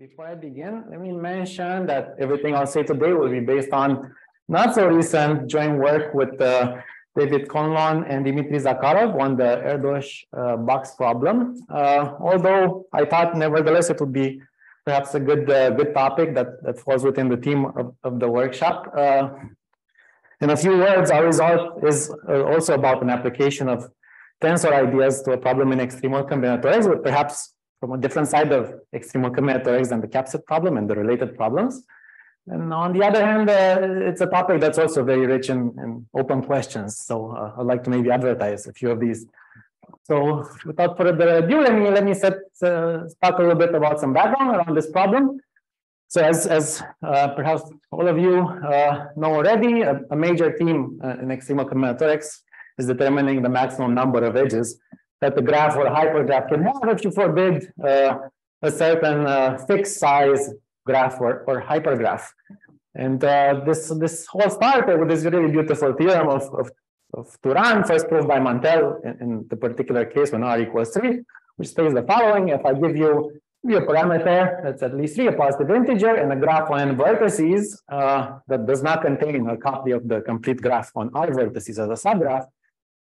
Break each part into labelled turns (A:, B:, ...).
A: before I begin, let me mention that everything I'll say today will be based on not so recent joint work with uh, David Conlon and Dmitry Zakharov on the Erdos uh, box problem. Uh, although I thought nevertheless it would be perhaps a good uh, good topic that, that falls within the theme of, of the workshop. Uh, in a few words, our result is uh, also about an application of tensor ideas to a problem in extremal combinatorics, but perhaps from a different side of extremal combinatorics than the capset problem and the related problems. And on the other hand, uh, it's a topic that's also very rich in, in open questions. So uh, I'd like to maybe advertise a few of these. So without further ado, let me let me set uh, talk a little bit about some background around this problem. So as as uh, perhaps all of you uh, know already, a, a major theme uh, in extremal combinatorics is determining the maximum number of edges that the graph or hypergraph can have if you forbid a certain fixed size graph or, or hypergraph. And uh, this, this whole started with this really beautiful theorem of, of, of Turan, first proved by Mantel in, in, the particular case when r equals 3, which states the following. If I give you, give you a parameter that's at least 3, a positive integer, and a graph on n vertices uh, that does not contain a copy of the complete graph on r vertices as a subgraph,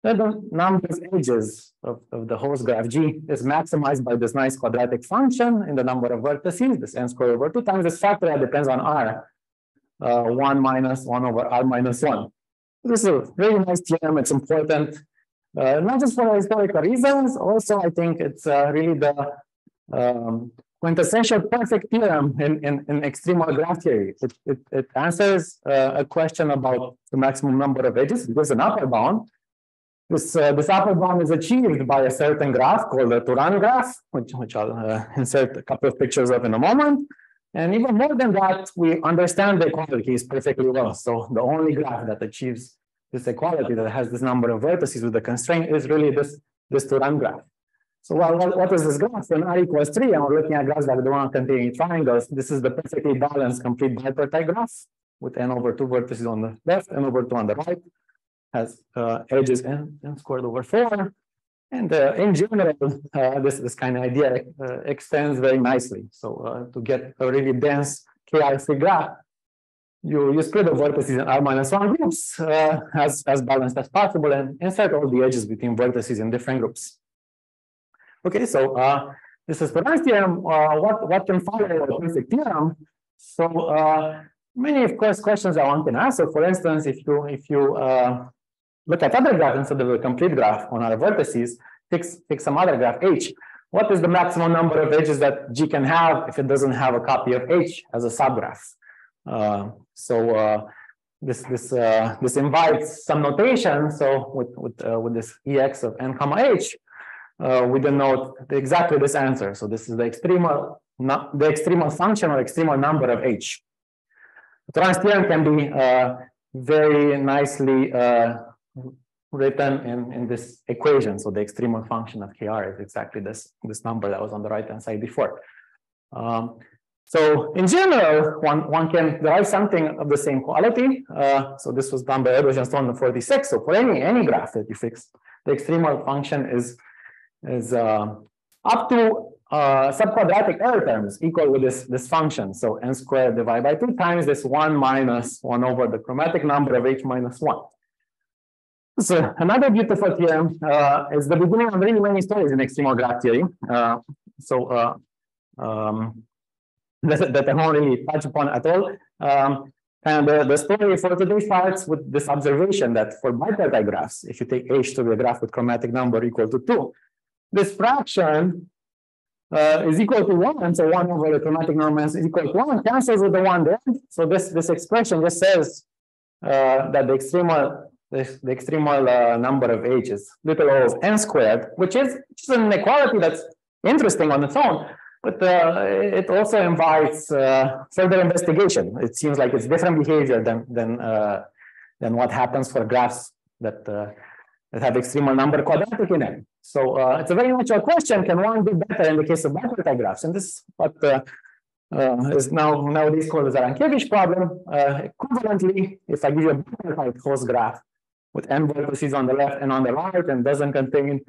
A: the number of edges of, of the host graph G is maximized by this nice quadratic function in the number of vertices, this n squared over 2 times this factor that depends on r, uh, 1 minus 1 over r minus 1. This is a very nice theorem. It's important, uh, not just for historical reasons, also I think it's uh, really the um, quintessential perfect theorem in, in, in extremal graph theory. It, it, it answers uh, a question about the maximum number of edges. It gives an upper bound, this, uh, this upper bound is achieved by a certain graph called the Turan graph, which, which I'll uh, insert a couple of pictures of in a moment. And even more than that, we understand the equalities perfectly well. So the only graph that achieves this equality that has this number of vertices with the constraint is really this, this Turan graph. So well, what, what is this graph? When r equals 3, and we're looking at graphs that don't contain triangles, this is the perfectly balanced complete bipartite graph with n over 2 vertices on the left, n over 2 on the right has uh, edges n, n squared over 4. And uh, in general, uh, this, this kind of idea uh, extends very nicely. So uh, to get a really dense KRC graph, you, you split the vertices in R minus 1 groups uh, as, as balanced as possible and insert all the edges between vertices in different groups. Okay, so this is Turan's theorem. what, what can follow a perfect theorem? So many, of course, questions that one can answer. For instance, if you if you uh, look at other graphs instead of a complete graph on our vertices, pick, pick some other graph H. What is the maximum number of edges that G can have if it doesn't have a copy of H as a subgraph? Uh, so uh, this this uh, this invites some notation. So with with uh, with this ex of n comma h, uh, we denote exactly this answer. So this is the extremal the extremal function or extremal number of h. The Turan's theorem can be uh, very nicely written in, in this equation. So the extremal function of KR is exactly this, this number that was on the right-hand side before. Um, so in general, one, one can derive something of the same quality. Uh, so this was done by Erdős and Stone in 46. So for any, any graph that you fix, the extremal function is, is uh, up to uh, subquadratic error terms equal with this, this function. So n squared divided by 2 times this 1 minus 1 over the chromatic number of h minus 1. So another beautiful theorem uh, is the beginning of really many stories in extremal graph theory. Uh, so uh, um, that, that, I won't really touch upon at all. Um, and the, the story for today starts with this observation that for bipartite graphs, if you take H to be a graph with chromatic number equal to 2, this fraction uh, is equal to 1, so 1 over the chromatic number is equal to 1, cancels with the 1 there. So this, this expression just says uh, that the extremal the, the extremal uh, number of h's, little o of n squared, which is just an inequality that's interesting on its own, but uh, it also invites uh, further investigation. It seems like it's different behavior than than uh, than what happens for graphs that uh, that have extremal number quadratic in it. So uh, it's a very natural question: Can one do better in the case of bipartite graphs? And this is what uh, is now nowadays called the Zarankiewicz problem. Uh, equivalently, if I give you a bipartite host graph with m vertices on the left and on the right and doesn't contain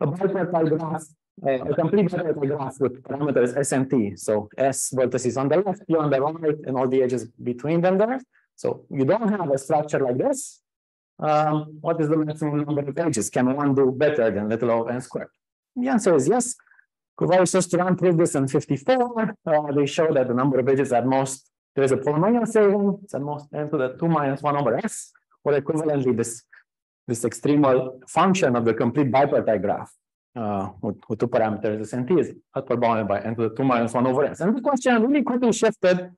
A: a bipartite graph uh, a complete bipartite graph with parameters S and T. So S vertices on the left, T on the right, and all the edges between them there. So you don't have a structure like this. Um, what is the maximum number of edges? Can one do better than little of n squared? The answer is yes. Kővári-Sós-Turán proved this in 54. Uh, they show that the number of edges at most, there is a polynomial saving, it's at most n to the 2 minus 1 over s, or equivalently this, this extremal function of the complete bipartite graph uh, with, with, two parameters, S and T is upper bounded by n to the 2 minus 1 over s. And the question really quickly shifted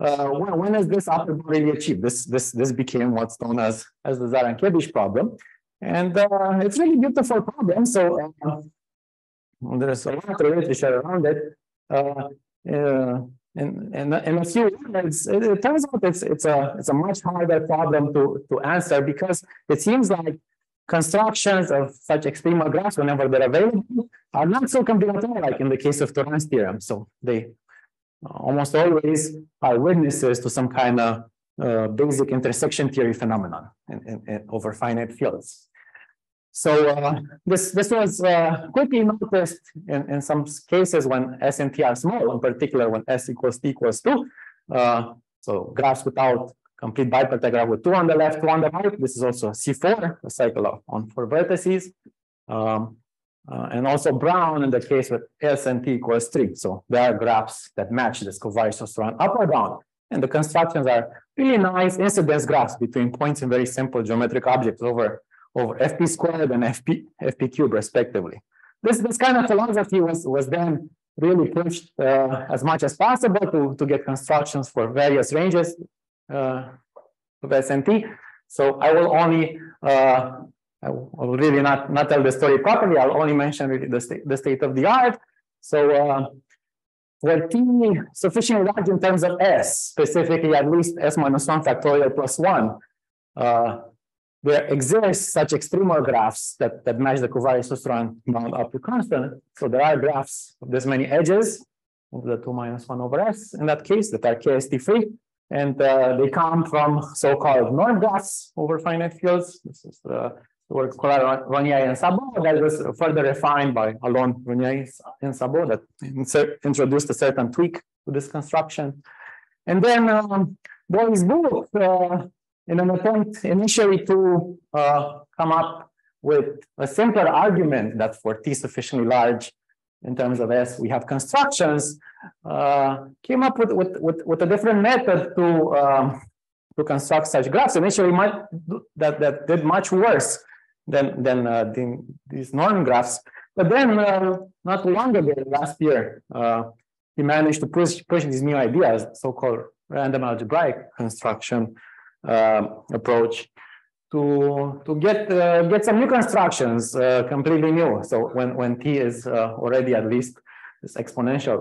A: uh, when, when is this upper bound really achieved? This, this, this became what's known as, as the Zarankiewicz problem. And uh, it's really beautiful problem. So uh, there's a lot of literature around it. Uh, uh, in, a few words, it, it, turns out it's, it's, a, it's a much harder problem to, to answer because it seems like constructions of such extremal graphs, whenever they're available, are not so all, like in the case of Turan's theorem. So they almost always are witnesses to some kind of uh, basic intersection theory phenomenon in, in, in over finite fields. So uh, this this was uh, quickly noticed in, in some cases when S and T are small, in particular when S equals T equals two. Uh, so graphs without complete bipartite graph with two on the left, two on the right. This is also a C4, a cycle of on four vertices. Um, uh, and also Brown in the case with S and T equals three. So there are graphs that match this Kővári-Sós-Turán up or down. And the constructions are really nice incidence graphs between points in very simple geometric objects over over fp squared and fp fp cubed respectively. This this kind of philosophy was was then really pushed uh, as much as possible to to get constructions for various ranges uh, of SNT. So I will only uh, I will really not not tell the story properly. I'll only mention really the state the state of the art. So uh, for t sufficiently large in terms of s, specifically at least s minus one factorial plus one, uh, there exists such extremal graphs that, that match the Kővári-Sós-Turán bound up to constant. So there are graphs of this many edges of the 2 minus 1 over s in that case that are KST free. And uh, they come from so-called norm graphs over finite fields. This is the, work called Rónyai and Szabó that was further refined by Alon Rónyai and Szabó that introduced a certain tweak to this construction. And then um, Boris Bukh uh, in an attempt initially to uh, come up with a simpler argument that for t sufficiently large in terms of S, we have constructions, uh, came up with, with, with, with, a different method to, um, to construct such graphs. Initially, might, that, that did much worse than, than uh, the, these norm graphs. But then, uh, not long ago, last year, uh, he managed to push, push these new ideas, so-called random algebraic construction, uh, approach to to get uh, get some new constructions uh, completely new. So when when t is already at least this exponential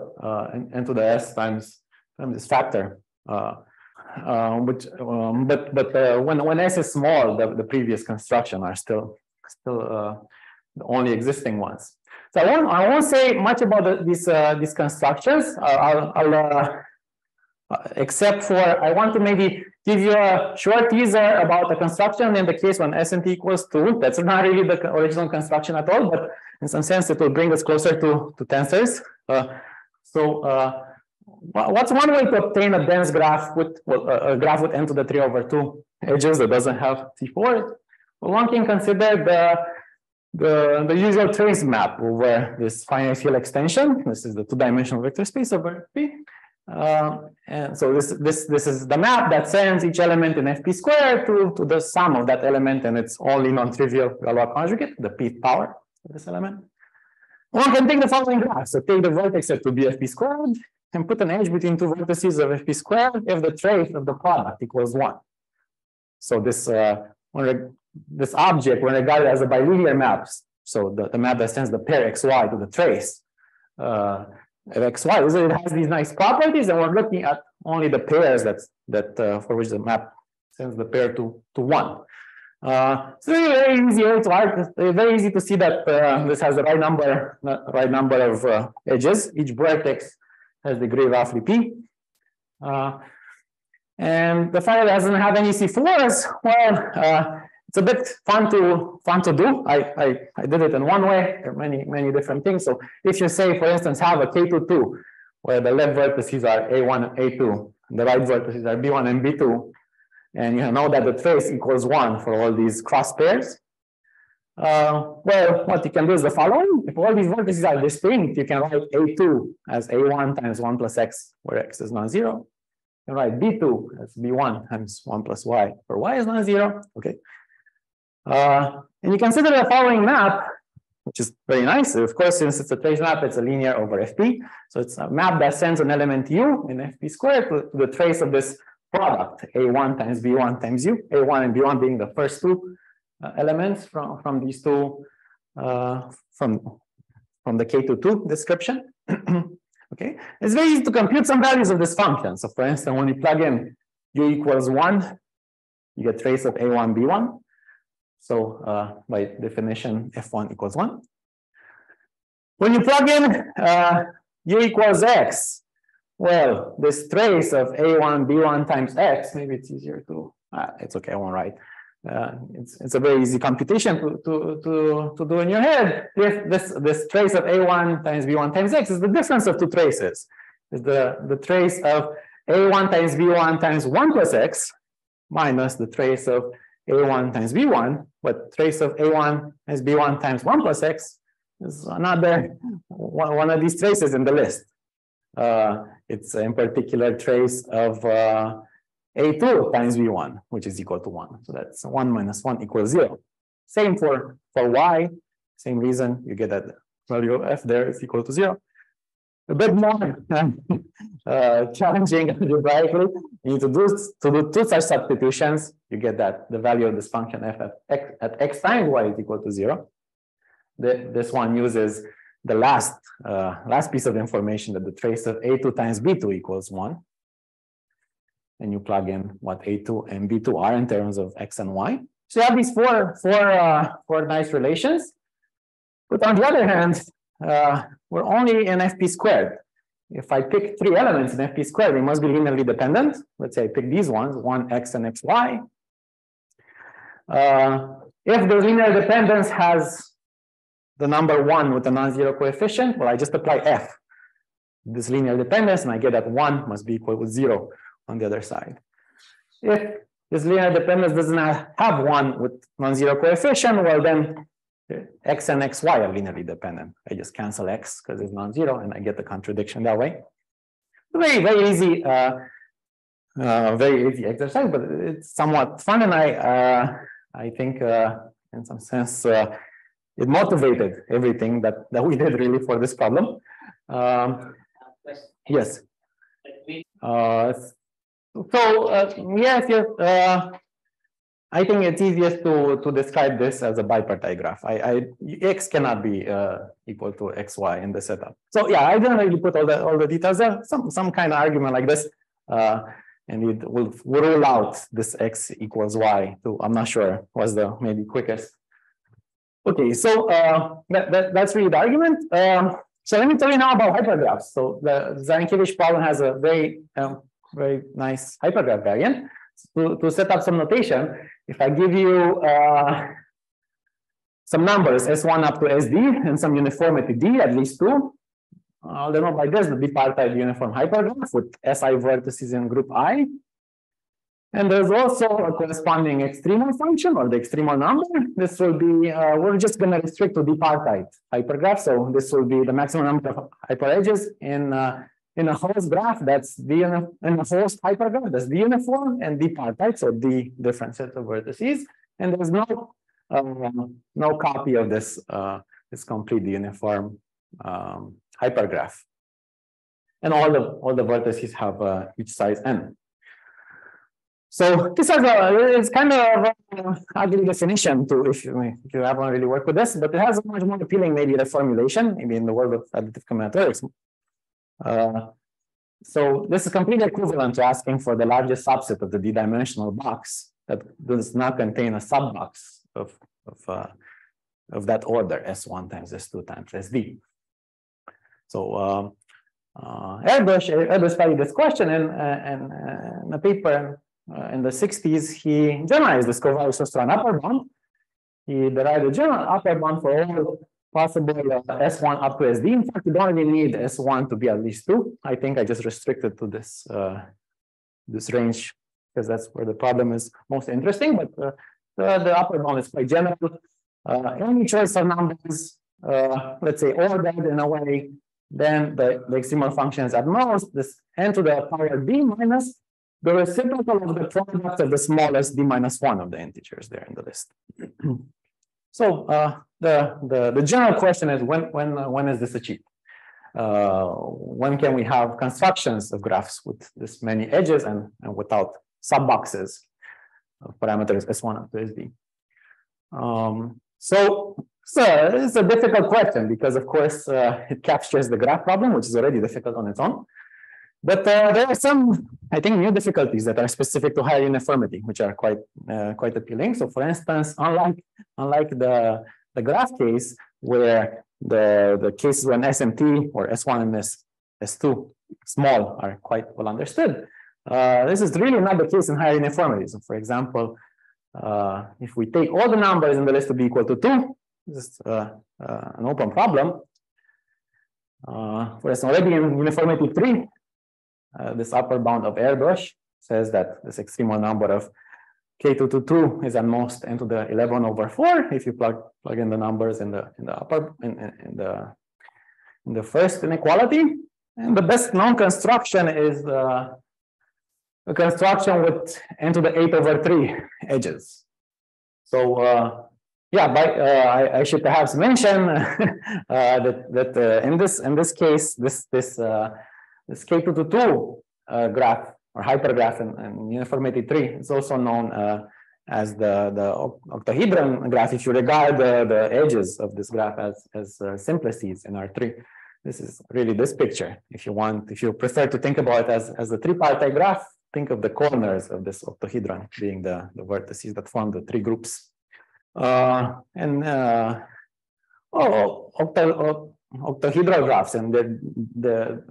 A: n to the s times times this factor. Um, which, um, but but uh, when when s is small, the, the previous construction are still still uh, the only existing ones. So I won't I won't say much about the, these uh, these constructions. I'll, I'll except for I want to maybe give you a short teaser about the construction in the case when S and T equals 2. That's not really the original construction at all, but in some sense it will bring us closer to, to tensors. Uh, so uh, what's one way to obtain a dense graph with well, a graph with n to the 3 over 2 edges that doesn't have C4? Well, one can consider the the, the usual trace map over this finite field extension. This is the two-dimensional vector space over P. Uh, and so this, this, this is the map that sends each element in fp squared to, to the sum of that element, and it's only non-trivial Galois conjugate, the p power of this element. One can take the following graph. So take the vertex set to be fp squared and put an edge between two vertices of fp squared if the trace of the product equals one. So this uh, when this object, when regarded as a bilinear map, so the, the map that sends the pair xy to the trace, uh, xy. So it has these nice properties, and we're looking at only the pairs that's that uh, for which the map sends the pair to to one. Uh, so very, easy to. Very easy to see that uh, this has the right number, right number of uh, edges. Each vertex has degree roughly p. Uh, and the file doesn't have any C4s. Well, uh, it's a bit fun to fun to do. I, I, I did it in one way, there are many, many different things. So if you say, for instance, have a K22, where the left vertices are A1 and A2, and the right vertices are B1 and B2, and you know that the trace equals one for all these cross pairs. Uh, well, what you can do is the following. If all these vertices are distinct, you can write A2 as A1 times 1 plus X, where X is non-zero. You can write B2 as B1 times 1 plus Y, where Y is non-zero. Okay. Uh, and you consider the following map, which is very nice. Of course, since it's a trace map, it's a linear over FP. So it's a map that sends an element U in FP squared to, the trace of this product, A1 times B1 times U, A1 and B1 being the first two uh, elements from, from these two, uh, from, from the K22 description. okay, it's very easy to compute some values of this function. So for instance, when you plug in U equals one, you get trace of A1, B1. So uh, by definition, F1 equals one. When you plug in uh, U equals X, well, this trace of A1, B1 times X, maybe it's easier to, uh, it's okay, I won't write. Uh, it's, it's a very easy computation to, to, to, to do in your head. If this, this trace of A1 times B1 times X is the difference of two traces. Is the, the trace of A1 times B1 times 1 plus X minus the trace of A1 times B1, but trace of A1 times B1 times 1 plus X is another one, of these traces in the list. Uh, it's in particular trace of uh, A2 times V1, which is equal to 1. So that's 1 minus 1 equals 0. Same for, for Y, same reason you get that value of F there is equal to 0. A bit more uh, challenging algebraically, you need to do, to do two such substitutions. You get that the value of this function f at x, at x times y is equal to 0. The, this one uses the last uh, last piece of information that the trace of a2 times b2 equals 1 and you plug in what a2 and b2 are in terms of x and y so you have these four four uh, four nice relations but on the other hand uh, we're only in fp squared. If i pick three elements in fp squared we must be linearly dependent. Let's say i pick these ones one x and xy uh, if the linear dependence has the number one with a non-zero coefficient, well, I just apply f, this linear dependence, and I get that one must be equal to zero on the other side. If this linear dependence does not have one with non-zero coefficient, well, then x and xy are linearly dependent. I just cancel x because it's non-zero, and I get the contradiction that way. Very, very easy, uh, uh, very easy exercise, but it's somewhat fun, and I, uh, I think, uh, in some sense, uh, it motivated everything that, that we did really for this problem. Um, yes. Uh, so uh, yes, yes. I think it's easiest to to describe this as a bipartite graph. I, I x cannot be uh, equal to xy in the setup. So yeah, I didn't really put all the all the details there. Some some kind of argument like this, uh, and it will, rule out this x equals y. To I'm not sure was the maybe quickest Okay, so uh, that, that, that's really the argument. Um, so let me tell you now about hypergraphs. So the Zarankiewicz problem has a very, um, very nice hypergraph variant. To, to set up some notation, if I give you uh, some numbers, S1 up to SD, and some uniformity D, at least two, I'll denote by this the bipartite uniform hypergraph with SI vertices in group I, and there's also a corresponding extremal function or the extremal number. This will be, uh, we're just going to restrict to bipartite hypergraph. So this will be the maximum number of hyperedges in, uh, in a host graph that's the in a host hypergraph that's the uniform and the bipartite. So the different set of vertices. And there's no uh, no copy of this uh, this complete uniform um, hypergraph. And all the all the vertices have uh, each size n. So this is a it's kind of a ugly definition to if you if you haven't really worked with this, but it has a much more appealing maybe the formulation, maybe in the world of additive combinatorics. Uh, so this is completely equivalent to asking for the largest subset of the d-dimensional box that does not contain a subbox of of uh, of that order s1 times s2 times sd. So um, uh, Erdős, Erdős studied this question in, uh, in, uh, in a paper uh, in the sixties, he generalized this covariance to an upper bound. He derived a general upper bound for all possible uh, S1 up to SD. In fact, you don't really need S1 to be at least two. I think I just restricted to this uh, this range because that's where the problem is most interesting. But uh, the, the upper bound is quite general. Uh, any choice of numbers, uh, let's say ordered in a way, then the, the extremal function is at most this n to the power d minus the reciprocal of the product of the smallest d minus one of the integers there in the list. so uh, the, the the general question is when when uh, when is this achieved? Uh, when can we have constructions of graphs with this many edges and, and without subboxes of parameters s1 up to sd? Um, so so it's a difficult question because, of course, uh, it captures the graph problem, which is already difficult on its own. But uh, there are some, I think, new difficulties that are specific to higher uniformity, which are quite uh, quite appealing. So, for instance, unlike unlike the the graph case, where the the cases when SMT or S1 and S S2 small are quite well understood, uh, this is really not the case in higher uniformity. So, for example, uh, if we take all the numbers in the list to be equal to two, this is uh, uh, an open problem. Uh, for instance, already in uniformity three, uh, this upper bound of Erdős says that this extremal number of K222 is at most n to the 11 over 4 if you plug plug in the numbers in the in the upper in, in, the in the first inequality. And the best known construction is a construction with n to the 8 over 3 edges. So uh, yeah, by, uh, I, I, should perhaps mention uh, that that uh, in this in this case, this this uh, this K222 uh, graph or hypergraph in, in, uniformity three It's also known uh, as the the octahedron graph. If you regard the, the edges of this graph as as simplices in R three, this is really this picture. If you want, if you prefer to think about it as as a tripartite graph, think of the corners of this octahedron being the the vertices that form the three groups. Uh, and uh, oh, octo, octahedral graphs and the, the,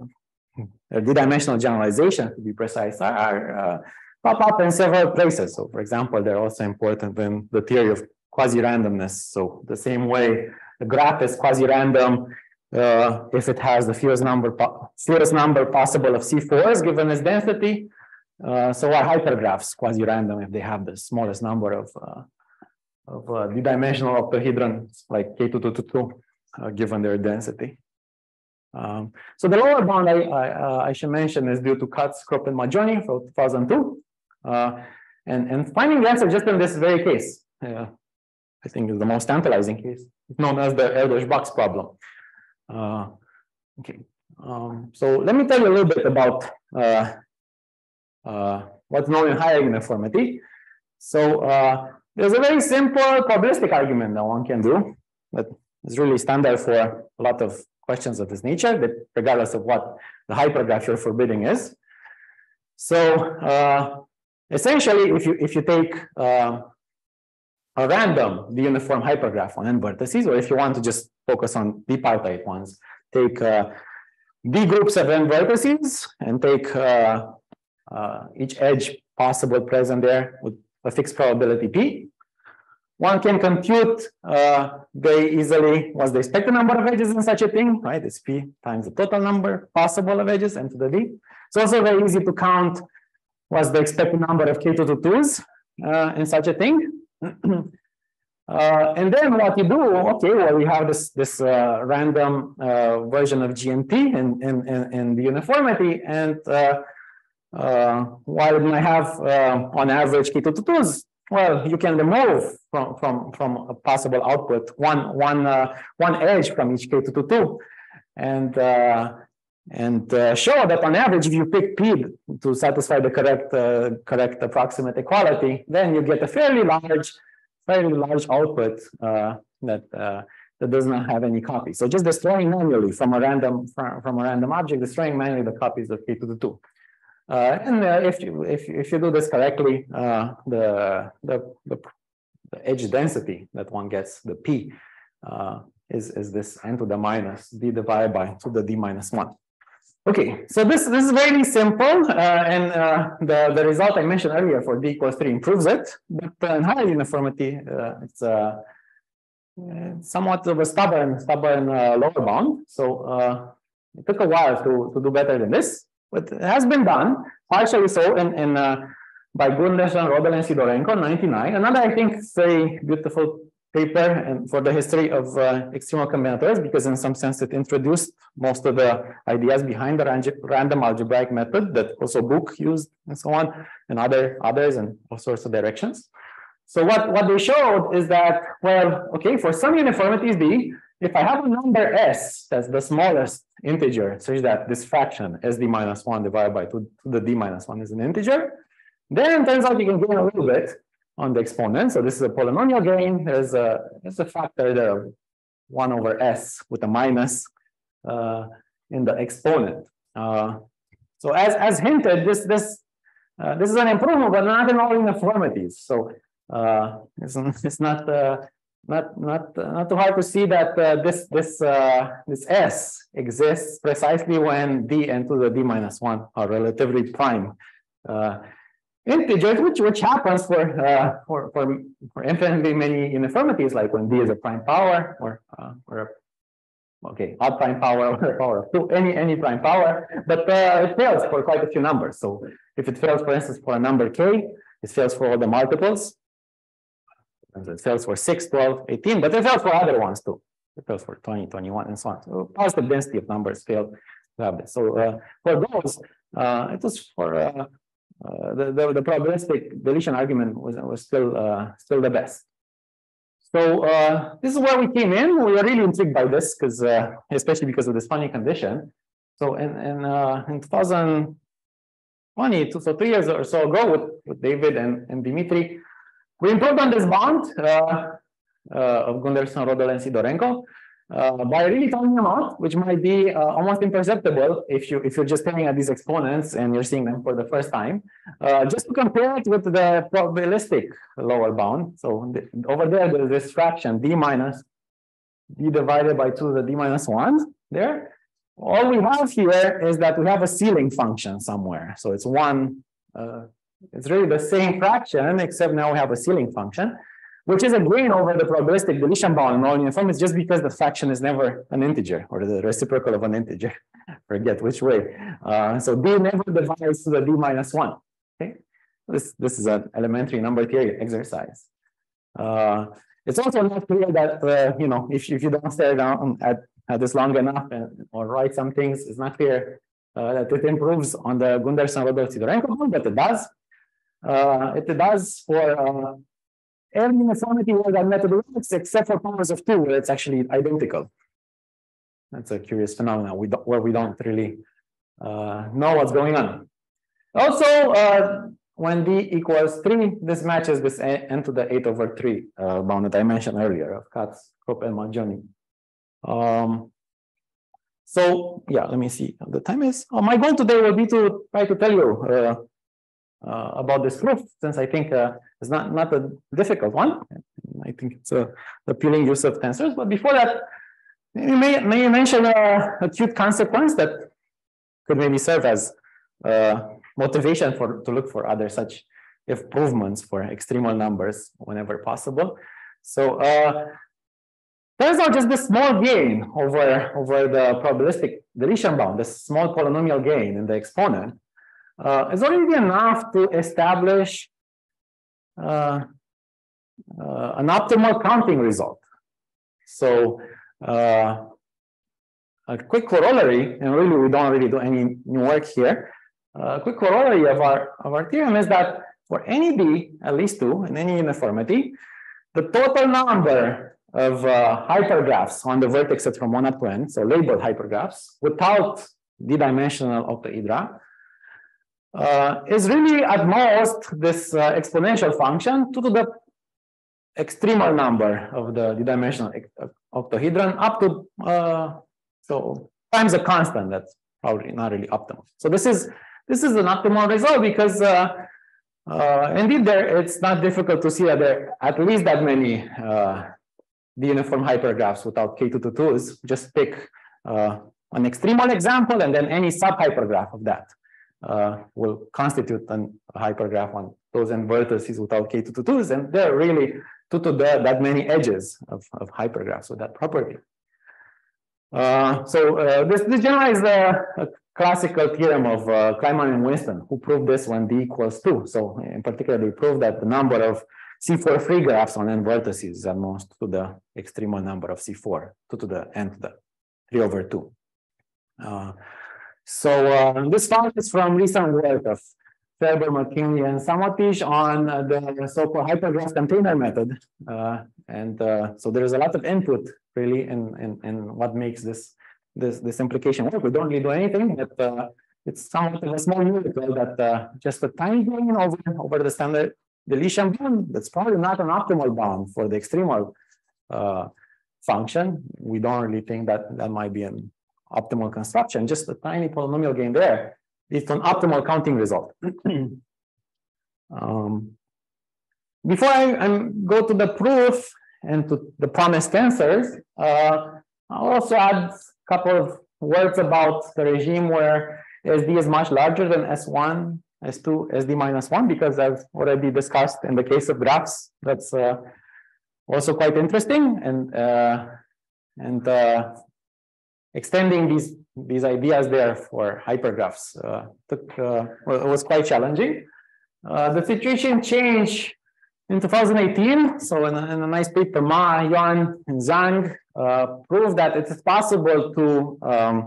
A: the d-dimensional generalization, to be precise, are uh, pop up in several places. So, for example, they're also important in the theory of quasi-randomness. So, the same way a graph is quasi-random uh, if it has the fewest number fewest number possible of C4s given its density. Uh, so are hypergraphs quasi-random if they have the smallest number of uh, of uh, d-dimensional octahedrons like K222 uh, given their density. Um, so the lower bound I, I, uh, I, should mention is due to Katz, Krop, and Maggioni for 2002. Uh, and, and finding the answer just in this very case, uh, I think is the most tantalizing case, known as the Erdős box problem. Uh, okay, um, so let me tell you a little bit about what's known in higher uniformity. So there's a very simple probabilistic argument that one can do that is really standard for a lot of questions of this nature, that regardless of what the hypergraph you're forbidding is. So uh, essentially, if you if you take uh, a random the uniform hypergraph on n vertices, or if you want to just focus on bipartite ones, take uh, d groups of n vertices and take uh, uh, each edge possible present there with a fixed probability p. One can compute uh, very easily what's the expected number of edges in such a thing, right? It's p times the total number possible of edges and to the d. It's also very easy to count what's the expected number of K222s uh, in such a thing. Uh, and then what you do, okay, well, we have this this uh, random uh, version of GMP in, in, in, in the uniformity, and uh, it might have on average K222s, well, you can remove from, from, from a possible output one, one, uh, one edge from each K222 and, uh, and uh, show that on average, if you pick P to satisfy the correct, uh, correct approximate equality, then you get a fairly large, fairly large output that that does not have any copies. So just destroying manually from a random from, from a random object, destroying manually the copies of K to the two. Uh, and uh, if you if if you do this correctly, uh, the, the, the edge density that one gets, the p, uh, is is this n to the minus d divided by to the d minus one. Okay, so this, this is very simple, uh, and uh, the, the result I mentioned earlier for d equals three improves it, but in higher uniformity, it's uh, somewhat of a stubborn, stubborn lower bound. So it took a while to, to do better than this, but it has been done partially so in, in uh, by Gunderson, Rödl, and Sidorenko, 99. Another, I think, very beautiful paper and for the history of uh, extremal combinatorics, because in some sense it introduced most of the ideas behind the random algebraic method that also Bukh used and so on, and other others and all sorts of directions. So what, what they showed is that, well, okay, for some uniformities D, if I have a number S that's the smallest integer, such that this fraction SD minus one divided by two to the D minus one is an integer, then turns out you can gain a little bit on the exponent. So this is a polynomial gain. There's a there's a factor there of one over s with a minus uh, in the exponent. Uh, so as as hinted, this this uh, this is an improvement, but not in all uniformities. So uh, it's it's not uh, not not not too hard to see that uh, this this this s exists precisely when d and to the d minus one are relatively prime integers, which which happens for uh, for for for infinitely many uniformities, like when d is a prime power or uh, or okay odd prime power or power of two, any any prime power, but uh, it fails for quite a few numbers. So if it fails, for instance, for a number k, it fails for all the multiples. It fails for 6, 12, 18, but it fails for other ones too. It fails for 20, 21, and so on. So positive density of numbers failed. So uh, for those, uh, it was for uh, uh, the, the, the probabilistic deletion argument was, was still uh, still the best. So uh, this is where we came in. We were really intrigued by this because, especially because of this funny condition. So in in, in 2020, so three years or so ago, with, with David and, and Dmitry, we improved on this bond uh, of Gunderson, Rödl, and Sidorenko uh, by really tiny amount, which might be uh, almost imperceptible if you if you're just staring at these exponents and you're seeing them for the first time. Uh, just to compare it with the probabilistic lower bound. So the, over there, there's this fraction d minus d divided by two to the d minus one there. All we have here is that we have a ceiling function somewhere. So it's one. Uh, it's really the same fraction, except now we have a ceiling function which is a gain over the probabilistic deletion bound all uniform. It's just because the fraction is never an integer or the reciprocal of an integer. Forget which way. Uh, so d never divides to the d minus one. Okay, this this is an elementary number theory exercise. Uh, it's also not clear that uh, you know if if you don't stare down at, at this long enough and, or write some things, it's not clear uh, that it improves on the Gunderson-Rödl Sidorenko but it does. Uh, it does for uh, every uniformity where that method works, except for powers of two, where it's actually identical. That's a curious phenomenon we where we don't really uh, know what's going on. Also, uh, when d equals three, this matches this n to the eight over three uh, bound that I mentioned earlier of Katz, Krop, and Maggioni. Um, so yeah, let me see. The time is. Oh, my goal today will be to try to tell you uh, uh, about this proof, since I think uh, it's not, not a difficult one. I think it's a appealing use of tensors. But before that, you may, may mention a, a cute consequence that could maybe serve as uh, motivation for to look for other such improvements for extremal numbers whenever possible. So uh, turns out just this small gain over, over the probabilistic deletion bound, this small polynomial gain in the exponent, uh, is already enough to establish uh, uh, an optimal counting result. So uh, a quick corollary, and really we don't really do any new work here. A quick corollary of our of our theorem is that for any b, at least two, in any uniformity, the total number of uh, hypergraphs on the vertexes from 1 up to n, so labeled hypergraphs, without d-dimensional octahedra, uh, is really at most this uh, exponential function to the extremal number of the, the dimensional octahedron up to uh, so times a constant that's probably not really optimal. So this is this is an optimal result because uh, uh, indeed there it's not difficult to see that there are at least that many uh, the uniform hypergraphs without K222s. Just pick an extremal example, and then any sub-hypergraph of that uh, will constitute an, a hypergraph on those n vertices without K222s, and there are really two to the, that many edges of, of hypergraphs with that property. Uh, so uh, this, this generalizes the classical theorem of uh, Kleitman and Winston, who proved this when d equals 2. So in particular, they proved that the number of C4 free graphs on n vertices is at most to the extremal number of C4, 2 to the n to the 3 over 2. So uh, this is from recent work of Ferber, McKinley, and Samotij on the so-called hypergraph container method. Uh, and uh, so there's a lot of input really in, in, in what makes this, this, this implication work. We don't really do anything, but uh, it's somewhat of a small miracle that uh, just a tiny gain over, over the standard deletion bound, that's probably not an optimal bound for the extremal uh, function. We don't really think that that might be an optimal construction, just a tiny polynomial gain there. It's an optimal counting result. um, before I, I, go to the proof and to the promised tensors, uh, I'll also add a couple of words about the regime where SD is much larger than S1, S2, SD minus 1, because I've already discussed in the case of graphs, that's uh, also quite interesting. And, uh, and uh, extending these these ideas there for hypergraphs uh, took uh, was quite challenging. Uh, the situation changed in 2018. So in a, in a nice paper, Ma, Yuan, and Zhang uh, proved that it is possible to um,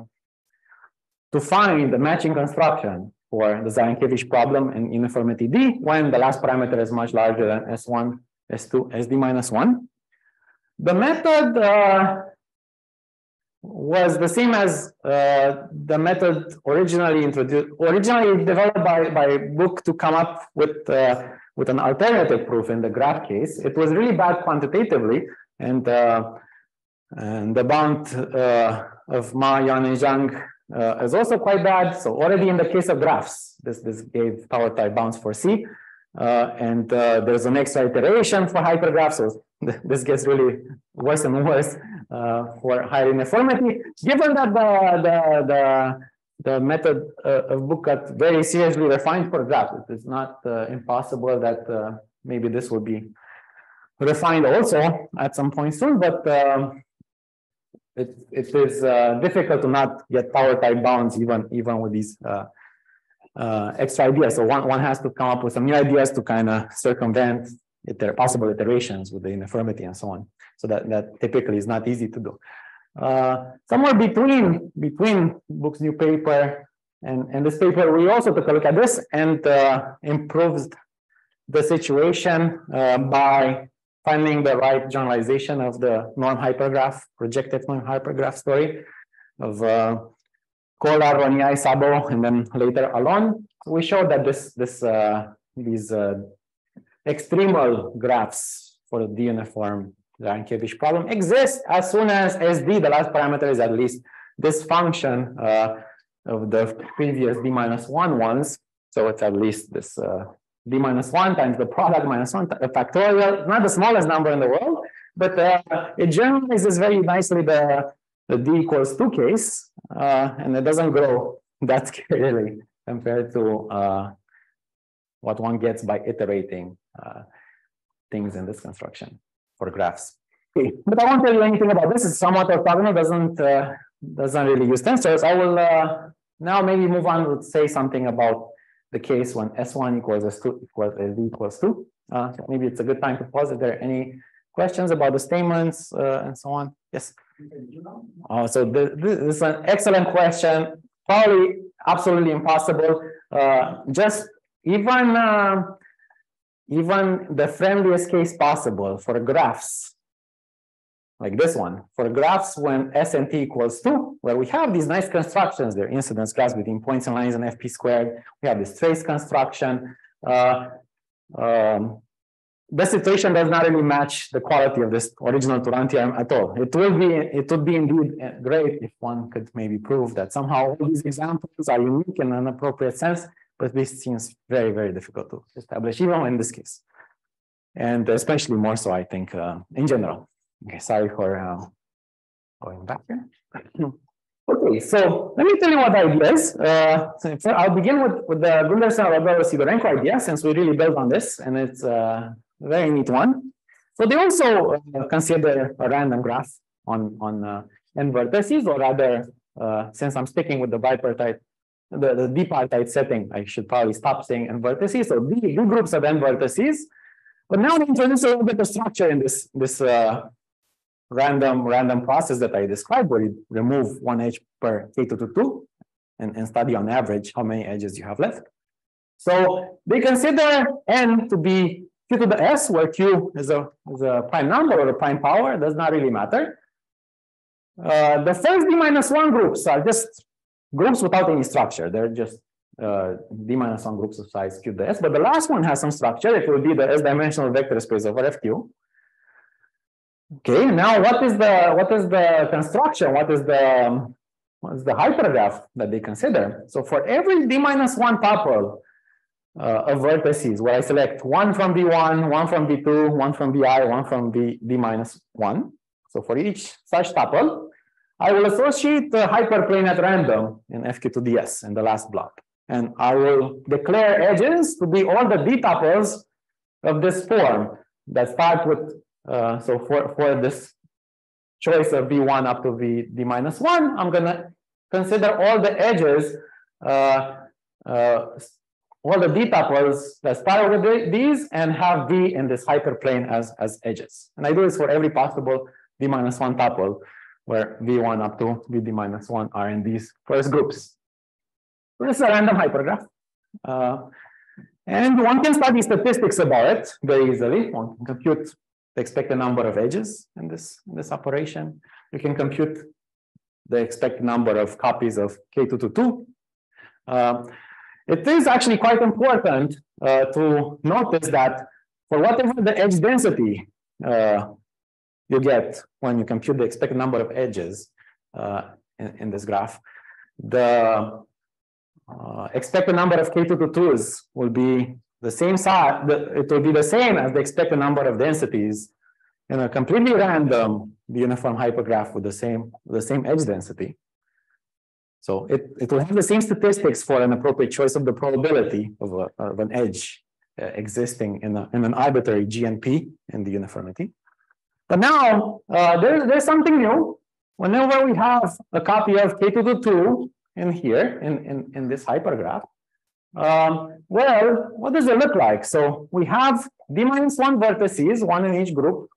A: to find the matching construction for the Zarankiewicz problem in uniformity D when the last parameter is much larger than S1, S2, SD minus 1. The method uh, was the same as uh, the method originally introduced, originally developed by, by Bukh to come up with, uh, with an alternative proof in the graph case. It was really bad quantitatively, and, uh, and the bound uh, of Ma, Yuan, and Zhang uh, is also quite bad. So already in the case of graphs, this, this gave power type bounds for C. Uh, and there's an extra iteration for hypergraphs, so this gets really worse and worse uh, for higher uniformity. Given that the the the, the method uh, of Bukh got very seriously refined for graphs, it is not uh, impossible that uh, maybe this will be refined also at some point soon. But um, it it is uh, difficult to not get power type bounds even even with these. Uh, extra ideas. So one, one has to come up with some new ideas to kind of circumvent iter possible iterations with the uniformity and so on. So that, that typically is not easy to do. Uh, somewhere between between Bukh's new paper and, and this paper, we also took a look at this and uh, improved the situation uh, by finding the right generalization of the norm hypergraph, projected norm hypergraph story of uh, Kollár, Rónyai, Szabó, and then later Alon. We showed that this this uh, these uh, extremal graphs for the uniform Zarankiewicz problem exist as soon as SD, the last parameter is at least this function uh, of the previous D minus one ones. So it's at least this uh, D minus one times the product minus one factorial, not the smallest number in the world, but uh, it generalizes very nicely the, the D equals two case, uh, and it doesn't grow that clearly compared to uh, what one gets by iterating uh, things in this construction for graphs. But I won't tell you anything about this. It's somewhat orthogonal, doesn't uh, doesn't really use tensors. I will uh, now maybe move on to say something about the case when S1 equals S2 equals SD equals 2. Uh, so maybe it's a good time to pause if there are any questions about the statements uh, and so on. Yes. Oh, so this, this is an excellent question. Probably absolutely impossible. Uh, just even uh, even the friendliest case possible for graphs, like this one, for graphs when S and T equals two, where we have these nice constructions, they're incidence graphs between points and lines and FP squared. We have this trace construction. Uh, um, the situation does not really match the quality of this original Turan theorem at all. It will be, it would be indeed great if one could maybe prove that somehow all these examples are unique in an appropriate sense, but this seems very, very difficult to establish, even in this case. And especially more so, I think, uh, in general. Okay, sorry for uh, going back here. Okay, so let me tell you what the idea. Uh, so I'll begin with, with the Gunderson-Rödl-Sidorenko idea, since we really built on this, and it's a very neat one. So they also uh, consider a random graph on, on uh, n vertices, or rather, uh, since I'm sticking with the bipartite, the, the setting, I should probably stop saying n vertices. So D, D groups of n vertices. But now introduce a little bit of structure in this, this uh, random random process that I described, where you remove one edge per k two to two and, and study on average how many edges you have left. So they consider n to be q to the s, where q is a, is a prime number or a prime power, does not really matter. Uh, the first d minus one groups are just groups without any structure. They're just uh, d minus one groups of size q to s. But the last one has some structure. It will be the s-dimensional vector space over fq. Okay, now what is the what is the construction? What is the what is the hypergraph that they consider? So for every d minus one tuple uh, of vertices, where I select one from v1, one from v2, one from vi, one from v d minus one. So for each such tuple, I will associate the hyperplane at random in fq to ds in the last block, and I will declare edges to be all the d tuples of this form. That start with uh, so for, for this choice of V1 up to V D minus one, I'm gonna consider all the edges, uh, uh, all the D tuples that start with these and have V in this hyperplane as, as edges. And I do this for every possible D minus one tuple where V1 up to VD minus one are in these first groups. So this is a random hypergraph. Uh, and one can study statistics about it very easily. One can compute the expected number of edges in this, in this operation. You can compute the expected number of copies of K222. Uh, it is actually quite important uh, to notice that for whatever the edge density uh, you get when you compute the expected number of edges uh, in, in, this graph, the uh, expected number of K222s will be the same size, it will be the same as the expected number of densities in a completely random uniform hypergraph with the same, the same edge density. So it, it will have the same statistics for an appropriate choice of the probability of, a, of an edge uh, existing in, a, in an arbitrary GNP in the uniformity. But now uh, there, there's something new. Whenever we have a copy of K222 in here, in, in, in this hypergraph, um, well, what does it look like? So we have d minus one vertices, one in each group,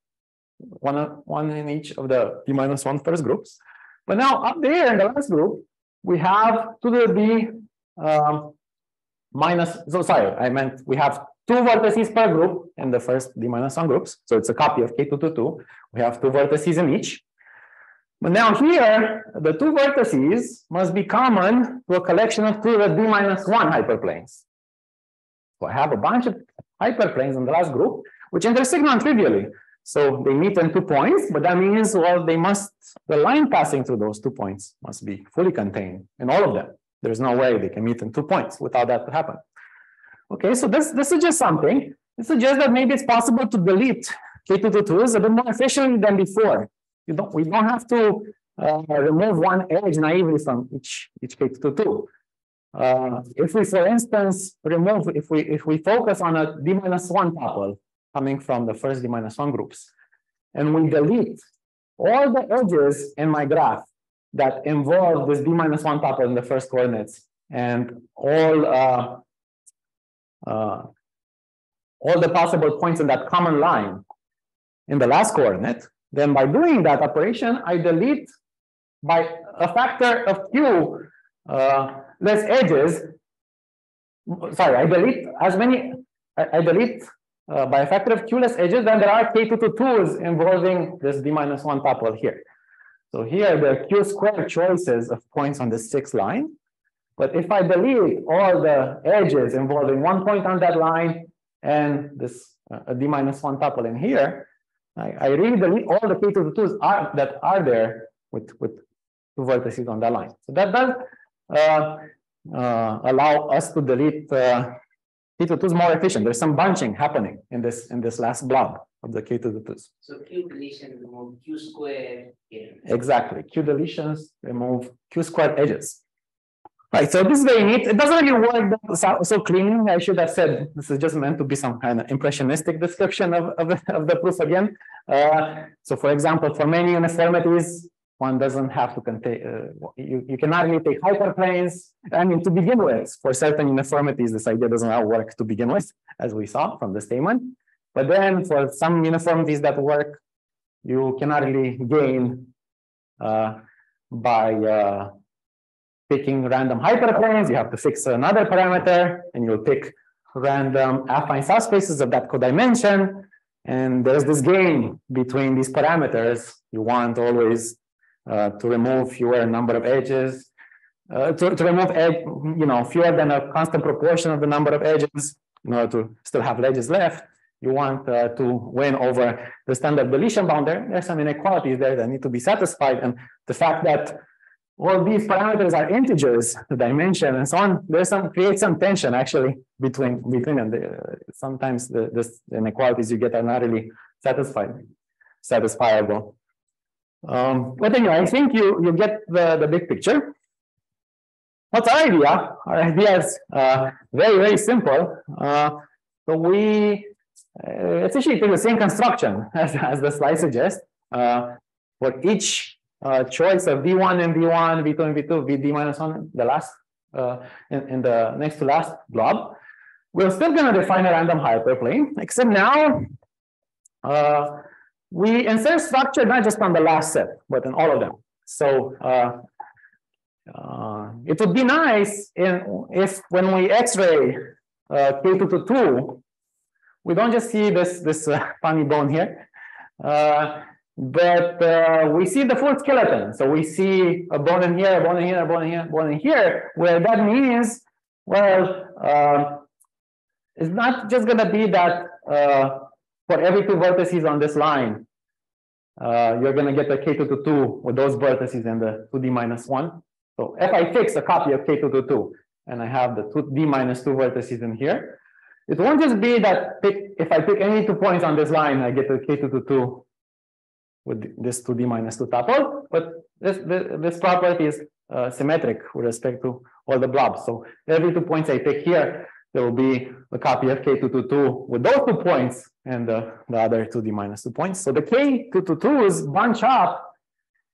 A: one, one in each of the d minus one first groups. But now up there in the last group, we have to the b um, minus, so sorry, I meant we have two vertices per group and the first d minus one groups. So it's a copy of K222. We have two vertices in each. But now here, the two vertices must be common to a collection of two of D minus one hyperplanes. So I have a bunch of hyperplanes in the last group, which intersect non-trivially. So they meet in two points, but that means, well, they must, the line passing through those two points must be fully contained in all of them. There's no way they can meet in two points without that to happen. Okay, so this, this suggests something. It suggests that maybe it's possible to delete K222s a bit more efficiently than before. You don't, we don't have to uh, remove one edge naively from each, each K222. Uh, if we, for instance, remove, if we if we focus on a d minus one tuple coming from the first d minus one groups, and we delete all the edges in my graph that involve this d minus one tuple in the first coordinates, and all uh, uh, all the possible points in that common line in the last coordinate, then by doing that operation, I delete by a factor of q uh, less edges. Sorry, I delete as many, I, I delete uh, by a factor of q less edges then there are k222s involving this d minus one tuple here. So here there are q squared choices of points on the sixth line. But if I delete all the edges involving one point on that line and this uh, d minus one tuple in here, I, I really delete all the k to the twos are, that are there with, with two vertices on that line. So that does uh, uh, allow us to delete uh, K to the twos more efficient. There's some bunching happening in this, in this last blob of the K to the twos.
B: So Q deletion remove Q squared. yeah.
A: Exactly. Q deletions remove Q squared edges. Right, so this is very neat. It doesn't really work so, so cleanly. I should have said this is just meant to be some kind of impressionistic description of, of, the- of the proof again. Uh, so for example, for many uniformities, one doesn't have to contain, uh, you, you cannot really take hyperplanes. I mean, to begin with, for certain uniformities, this idea doesn't all work to begin with, as we saw from the statement. But then for some uniformities that work, you cannot really gain uh, by uh, picking random hyperplanes. You have to fix another parameter, and you'll pick random affine subspaces of that codimension. And there's this gain between these parameters. You want always uh, to remove fewer number of edges, uh, to, to remove you know, fewer than a constant proportion of the number of edges in order to still have edges left. You want uh, to win over the standard deletion boundary. There's some inequalities there that need to be satisfied. And the fact that all these parameters are integers, the dimension and so on, there's some creates some tension actually between between them. The- sometimes the, this inequalities you get are not really satisfied, satisfiable. Um, but anyway, I think you you get the, the big picture. What's our idea? Our idea is uh, very, very simple. Uh, so we uh, essentially take the same construction as, as the slide suggests. Uh, for each uh, choice of V1 and V1, V2 and V2, VD minus one, the last, uh, in, in the next to last blob, we're still going to define a random hyperplane, except now uh, we insert structure not just on the last set, but in all of them. So uh, uh, it would be nice in, if when we X-ray uh, K2 to 2, we don't just see this, this uh, funny bone here, but uh, we see the full skeleton. So we see a bone in here, a bone in here, a bone in here, bone in here, where that means, well, uh, it's not just going to be that uh, for every two vertices on this line, uh, you're going to get a K2 to 2 with those vertices and the 2D minus 1. So if I fix a copy of K2 to 2 and I have the 2D minus 2 vertices in here, it won't just be that pick, if I pick any two points on this line, I get a K2 to 2 with this 2D minus 2 tuple, but this, this, this property is uh, symmetric with respect to all the blobs. So every two points I pick here, there will be a copy of K2 to 2 with those two points and the, the other 2D minus 2 points. So the K2 to 2s bunch up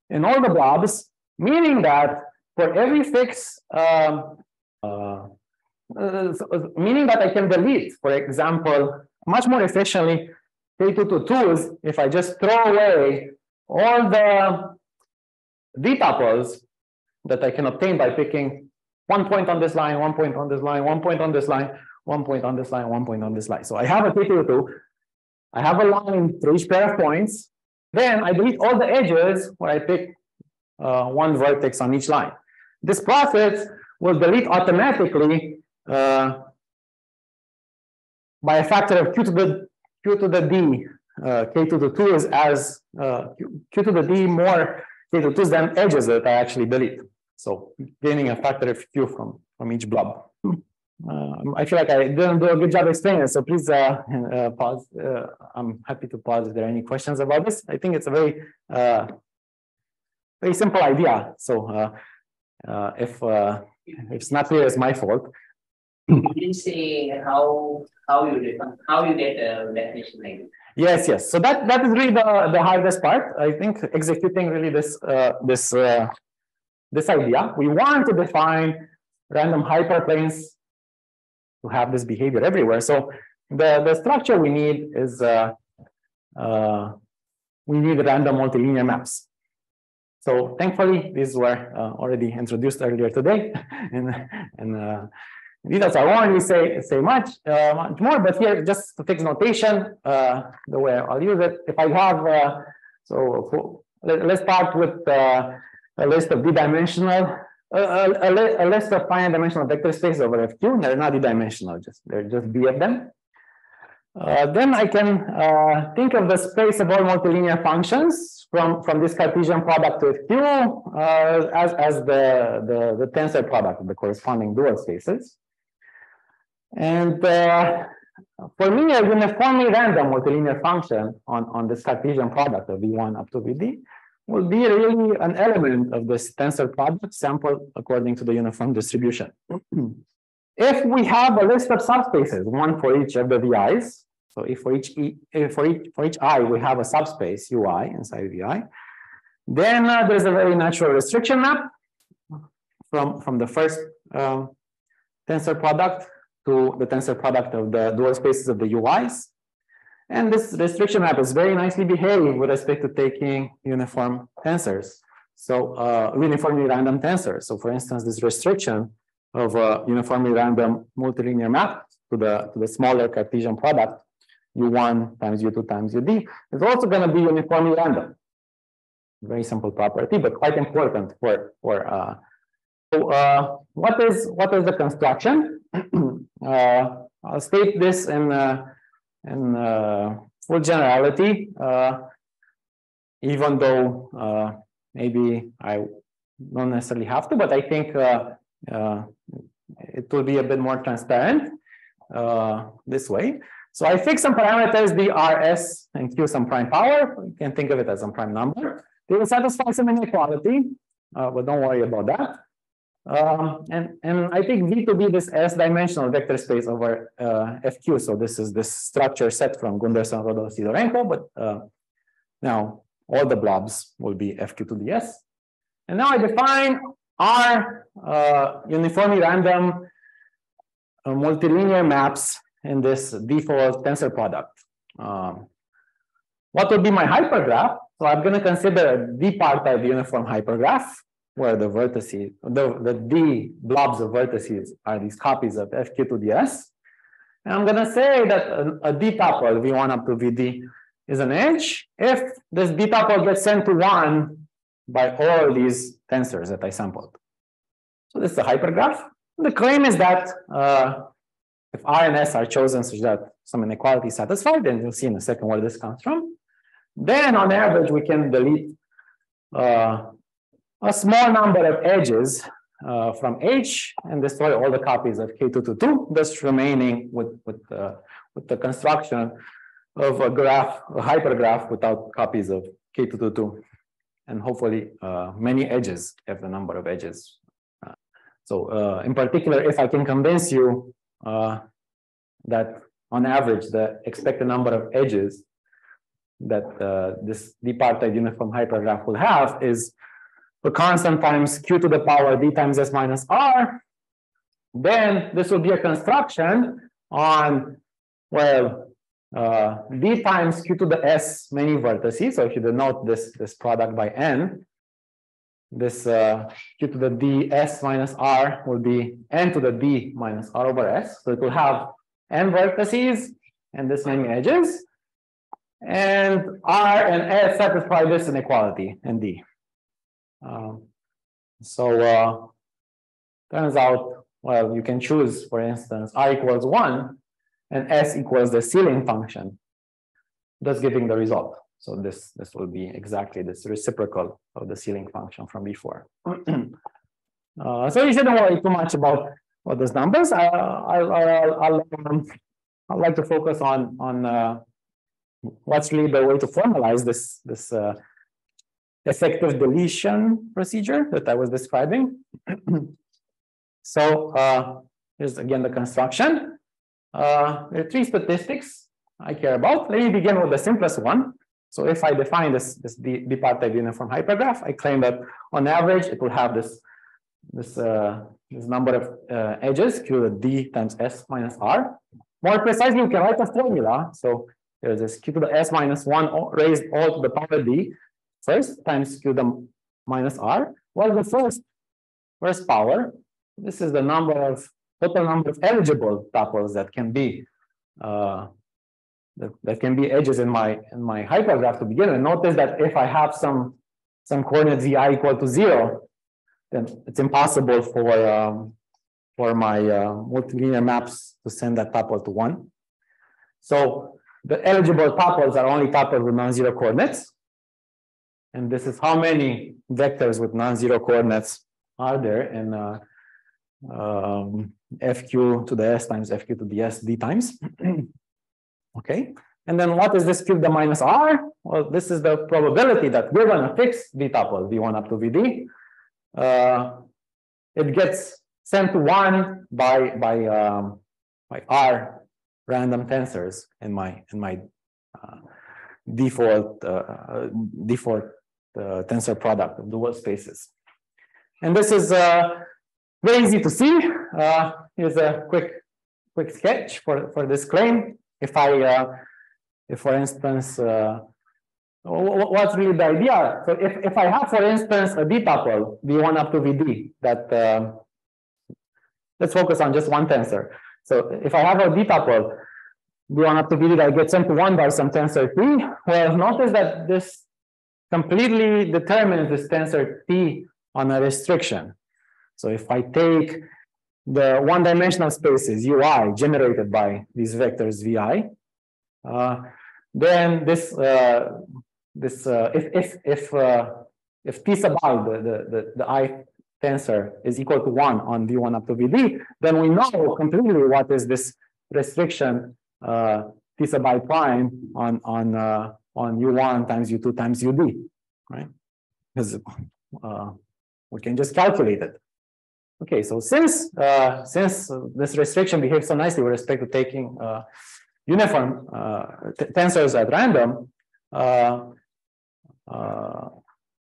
A: in all the blobs, meaning that for every fix, um, uh, uh, meaning that I can delete, for example, much more efficiently K2 to 2s if I just throw away all the D tuples that I can obtain by picking one point on this line, one point on this line, one point on this line, one point on this line, one point on this line. So I have a K2 to 2. I have a line for each pair of points. Then I delete all the edges where I pick uh, one vertex on each line. This process will delete automatically uh, by a factor of q to the q to the d. Uh, k to the 2 is as uh, q, q to the d more k to 2 than edges that I actually delete. So gaining a factor of q from, from each blob. Uh, I feel like I didn't do a good job explaining it, so please uh, uh, pause. Uh, I'm happy to pause if there are any questions about this. I think it's a very, uh, very simple idea. So uh, uh, if, if it's not clear, it's my fault.
B: You didn't say how, how you define, how you get a definition like this.
A: Yes, yes. So that that is really the the hardest part. I think executing really this uh, this uh, this idea. We want to define random hyperplanes to have this behavior everywhere. So the the structure we need is uh, uh, we need random multilinear maps. So thankfully, these were uh, already introduced earlier today, and and uh, details. I won't really say say much uh, much more, but here just to fix notation, uh, the way I'll use it. If I have uh, so let, us start with uh, a list of d-dimensional. A, a, a, list of finite dimensional vector space over FQ. They're not d-dimensional, just they're just b of them. Uh, then I can uh, think of the space of all multilinear functions from, from this Cartesian product with Q uh, as, as the, the, the tensor product of the corresponding dual spaces. And uh, for me, a uniformly random multilinear function on, on this Cartesian product of V1 up to Vd will be really an element of this tensor product sampled according to the uniform distribution. if we have a list of subspaces, one for each of the VIs, so if for each e, if for each for each i we have a subspace ui inside vi, then uh, there's a very natural restriction map from from the first uh, tensor product to the tensor product of the dual spaces of the UIs. And this restriction map is very nicely behaved with respect to taking uniform tensors. So uh, uniformly random tensors. So for instance, this restriction of a uniformly random multilinear map to the, to the smaller Cartesian product, U1 times U2 times UD, is also going to be uniformly random. Very simple property, but quite important for, for uh, so uh, what is what is the construction? uh, I'll state this in uh, in uh, full generality, uh, even though uh, maybe I don't necessarily have to, but I think it will be a bit more transparent this way. So I fix some parameters, the RS and Q some prime power. You can think of it as some prime number. They will satisfy some inequality, but don't worry about that. Um, and, and I take V to be this S-dimensional vector space over uh, FQ. So this is this structure set from Gunderson, Rödl, Sidorenko, but uh, now all the blobs will be FQ to the S. And now I define R uh, uniformly random uh, multilinear maps in this default tensor product. Um, what would be my hypergraph? So I'm going to consider a d-partite uniform hypergraph where the vertices, the, the D blobs of vertices are these copies of FQ to the S. And I'm going to say that a, a D tuple, V1 up to VD, is an edge if this D tuple gets sent to 1 by all these tensors that I sampled. So this is a hypergraph. The claim is that uh, if R and S are chosen such that some inequality is satisfied, then you'll see in a second where this comes from. Then on average, we can delete uh, a small number of edges uh, from H and destroy all the copies of K222, thus remaining with, with, uh, with the construction of a graph, a hypergraph without copies of K222, and hopefully uh, many edges if the number of edges. Uh, so uh, in particular, if I can convince you uh, that on average, the expected number of edges that this d-part uniform hypergraph will have is the constant times q to the power d times s minus r, then this will be a construction on, well, uh, d times q to the s many vertices. So if you denote this, this product by n, this uh, q to the d s minus r will be n to the d minus r over s. So it will have n vertices and this many edges. And r and s satisfy this inequality in d. Um, so uh, turns out, well, you can choose, for instance, r equals one and s equals the ceiling function, thus giving the result. So this, this will be exactly this reciprocal of the ceiling function from before. uh, so you shouldn't worry too much about all those numbers. Uh, I'll, I'll, I'll, um, I'd like to focus on, on uh, what's really the way to formalize this, this uh, effective deletion procedure that I was describing. so uh, here's again the construction. Uh, there are three statistics I care about. Let me begin with the simplest one. So if I define this, this bipartite uniform hypergraph, I claim that on average, it will have this, this, uh, this number of uh, edges, q to the d times s minus r. More precisely, we can write a formula. So there's this q to the s minus 1 raised all to the power d first times q the minus r. Well, the first first power, this is the number of total number of eligible tuples that can be uh, that, that can be edges in my in my hypergraph to begin with. Notice that if I have some some coordinate vi equal to zero, then it's impossible for um, for my uh, multilinear maps to send that tuple to one. So the eligible tuples are only tuples with non-zero coordinates. And this is how many vectors with non-zero coordinates are there in, uh, um, FQ to the S times FQ to the S D times. okay, and then what is this cube the minus R? Well, this is the probability that we're gonna fix D tuple V1 up to VD. Uh, it gets sent to one by by um, by R random tensors in my in my uh, default uh, default uh, tensor product of dual spaces. And this is uh, very easy to see. Uh, here's a quick quick sketch for for this claim. If I uh, if for instance what's really the idea? So if, if I have, for instance, a D tuple, V1 up to VD, that uh, let's focus on just one tensor. So if I have a D tuple, V1 up to VD that gets sent to one by some tensor T, well, notice that this completely determines this tensor T on a restriction. So if I take the one-dimensional spaces UI generated by these vectors VI, uh, then this uh, this uh, if if if uh, if t sub i the, the the i tensor is equal to one on v1 up to vd, then we know completely what is this restriction uh, t sub i prime on on uh, on u1 times u2 times ud, right? Because uh, we can just calculate it. Okay, so since uh, since this restriction behaves so nicely with respect to taking uh, uniform uh, tensors at random, uh, uh,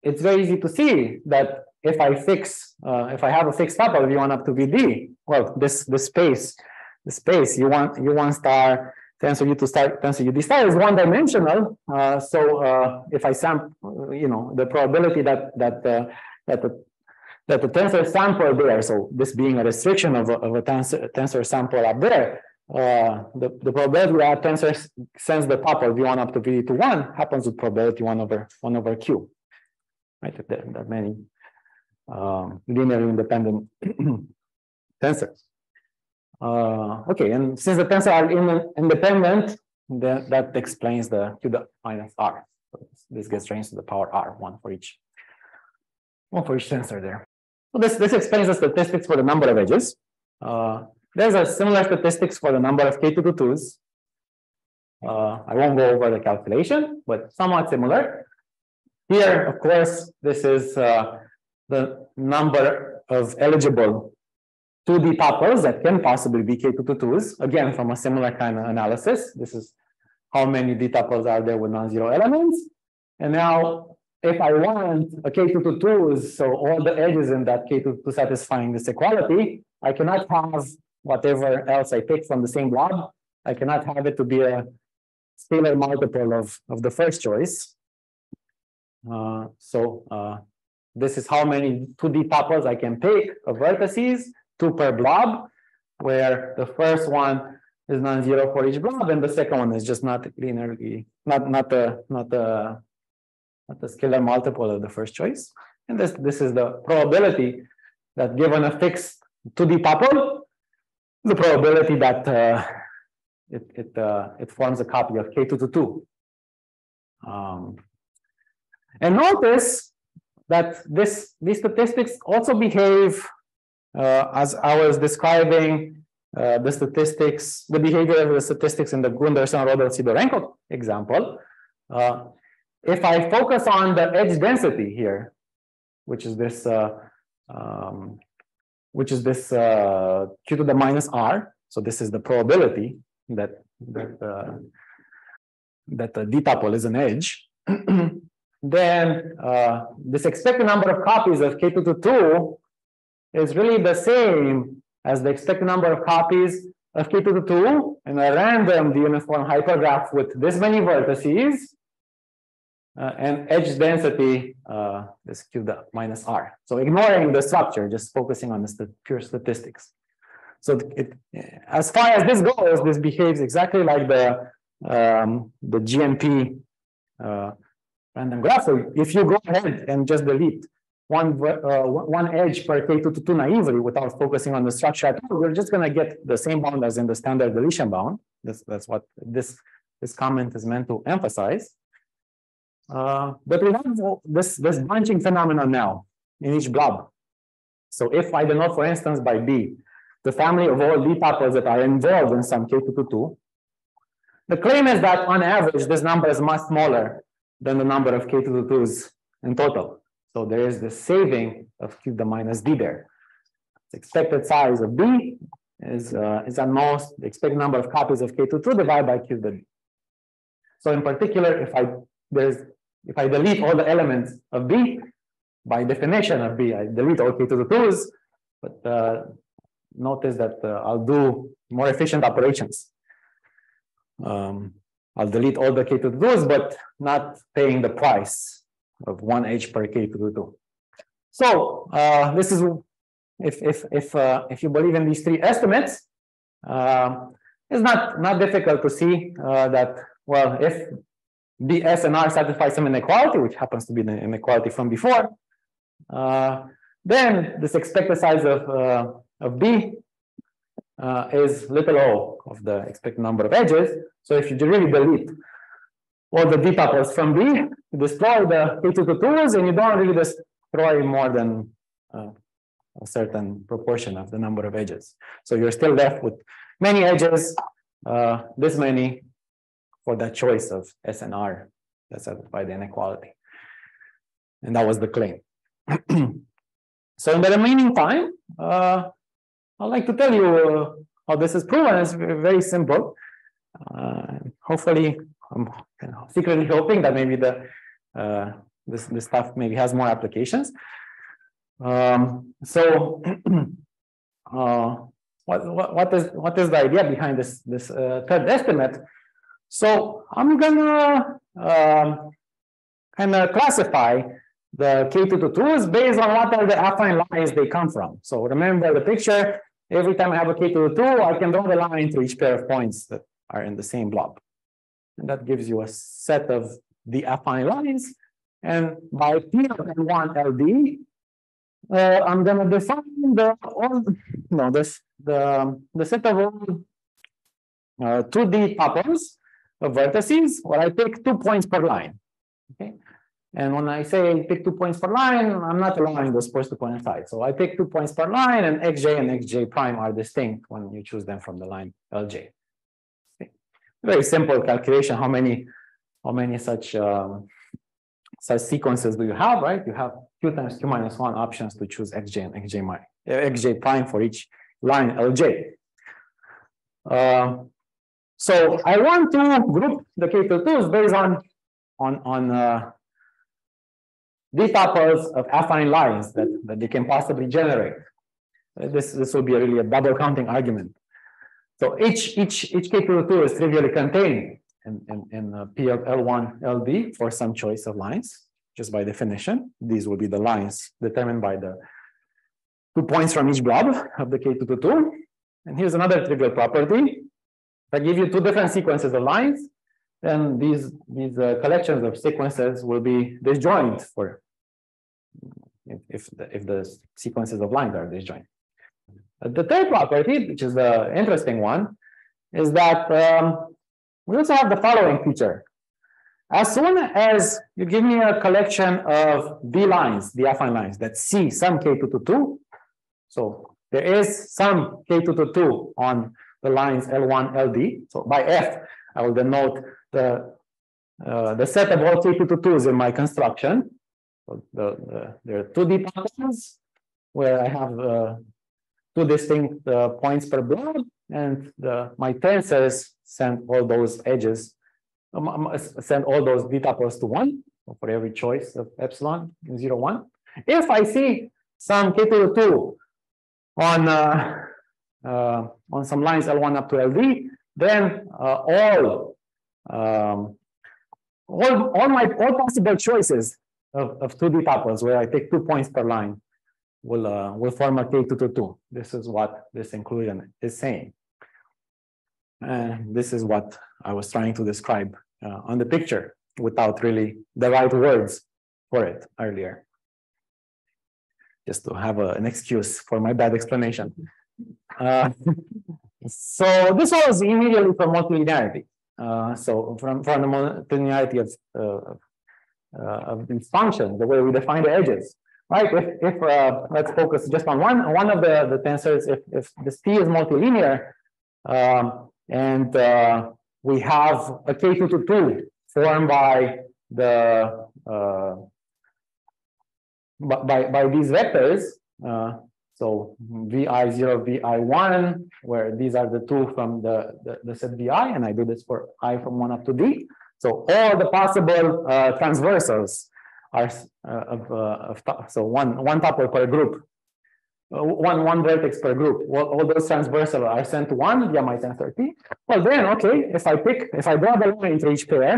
A: it's very easy to see that if I fix, if I have a fixed tuple V1 up to VD, well, this this space, the space you want U1 star tensor U2 star tensor UD star is one dimensional. Uh, so uh, if I sample, you know, the probability that that uh, that the that the tensor sample there, so this being a restriction of a, of a tensor, tensor sample up there, uh, the, the probability that tensor sends the tuple v1 up to v to 1 happens with probability 1 over 1 over q. Right, there, there are many um, linearly independent tensors. Uh, okay, and since the tensors are in, independent, then that explains the q dot minus r. So this gets raised to the power r, one for each, one for each tensor there. So this, this explains the statistics for the number of edges. Uh, there's a similar statistics for the number of K222s. Uh, I won't go over the calculation, but somewhat similar. Here, of course, this is uh, the number of eligible 2D tuples that can possibly be K222s. Again, from a similar kind of analysis. This is how many D tuples are there with non-zero elements. And now, if I want a K222s, so all the edges in that K222 satisfying this equality, I cannot have whatever else I pick from the same blob. I cannot have it to be a scalar multiple of, of the first choice. Uh, so uh, this is how many 2D tuples I can pick of vertices, two per blob, where the first one is non-zero for each blob, and the second one is just not linearly, not not the not the not the scalar multiple of the first choice. And this this is the probability that given a fixed 2D tuple, the probability that uh, it it uh, it forms a copy of K222. Um, and notice that this these statistics also behave as I was describing uh, the statistics, the behavior of the statistics in the Gunderson, Rödl, Sidorenko example. Uh, if I focus on the edge density here, which is this uh, um, which is this uh, q to the minus r. So this is the probability that that uh, that the d tuple is an edge. then uh, this expected number of copies of k2 to 2 is really the same as the expected number of copies of k2 to 2 in a random uniform hypergraph with this many vertices uh, and edge density uh, is q minus r. So ignoring the structure, just focusing on the st pure statistics. So it, as far as this goes, this behaves exactly like the um, the GNP uh, random graph. So if you go ahead and just delete one uh, one edge per K2 to 2 naively without focusing on the structure at all, you're just going to get the same bound as in the standard deletion bound. This, that's what this, this comment is meant to emphasize. Uh, but we have this, this bunching phenomenon now in each blob. So if I denote, for instance, by B, the family of all D tuples that are involved in some K2 to 2, the claim is that on average, this number is much smaller than the number of K2 to 2s in total. So there is the saving of Q to the minus D there. The expected size of B is, uh, is at most the expected number of copies of K22 divided by Q to the D. So in particular, if I there's if I delete all the elements of B, by definition of B, I delete all K to the twos, but uh, notice that uh, I'll do more efficient operations. Um, I'll delete all the K to the twos, but not paying the price of one H per K to the two. So uh, this is if if if uh, if you believe in these three estimates, uh, it's not not difficult to see uh, that well if B, S, and R satisfy some inequality, which happens to be the inequality from before, uh, then this expected size of, uh, of B is little o of the expected number of edges. So if you really delete all the D tuples from B, you destroy the K2 tools and you don't really destroy more than uh, a certain proportion of the number of edges. So you're still left with many edges, uh, this many for that choice of S and R that satisfy the inequality. And that was the claim. so in the remaining time, uh, I'd like to tell you uh, how this is proven. It's very simple. Uh, hopefully, I'm secretly hoping that maybe the uh, this this stuff maybe has more applications. Um, so, uh, what, what what is what is the idea behind this this uh, third estimate? So I'm gonna um, kind of classify the K222s based on what are the affine lines they come from. So remember the picture, every time I have a K222, I can draw the line to each pair of points that are in the same blob. And that gives you a set of the affine lines. And by P of N1 LD, uh, I'm going to define the all no this the the set of all uh, 2D tuples of vertices where I take two points per line. Okay. And when I say pick two points per line, I'm not allowing those points to coincide. So I pick two points per line and xj and xj prime are distinct when you choose them from the line lj. Very simple calculation. How many, how many such um, such sequences do you have, right? You have q times q minus one options to choose xj and xj, my, xj prime for each line lj. Uh, so I want to group the K2s based on on on uh, these tuples of affine lines that, that they can possibly generate. Uh, this this will be really a double counting argument. So each each each K2 is trivially contained in, in, in uh, P of L1 LD for some choice of lines, just by definition. These will be the lines determined by the two points from each blob of the K222. And here's another trivial property. If I give you two different sequences of lines, then these, these uh, collections of sequences will be disjoint for if, if, the, if the sequences of lines are disjoint. The third property, which is the interesting one, is that um, we also have the following feature. As soon as you give me a collection of D lines, the affine lines that C some K222, so there is some K222 on the lines L1, LD. So by F, I will denote the, uh, the set of all K2 to 2s in my construction. So the, the, there are two D patterns where I have uh, two distinct uh, points per blob, and the, my tensors send all those edges, um, send all those D tuples to one for every choice of epsilon in zero one. If I see some K to the two on uh, uh, on some lines L1 up to LD, then uh, all um, all all my all possible choices of, of 2D tuples where I take two points per line will uh, will form a K222. This is what this inclusion is saying. And this is what I was trying to describe uh, on the picture without really the right words for it earlier. Just to have a, an excuse for my bad explanation. Uh, so this was immediately from multilinearity. Uh, so from, from the multilinearity of, uh, uh, of these functions, the way we define the edges. Right, if, if, uh, let's focus just on one, one of the, the tensors, if, if this T is multilinear. Um, and, uh, we have a K two to two formed by the, uh. By, by, these vectors, uh, so VI zero, VI one, where these are the two from the, the, the set VI, and I do this for I from one up to D. So all the possible, uh, transversals are uh, of, uh, of so one one tuple per group, uh, one one vertex per group. All, all those transversal are sent to one via my tensor T. Well, then okay, if I pick, if I draw the line through each pair,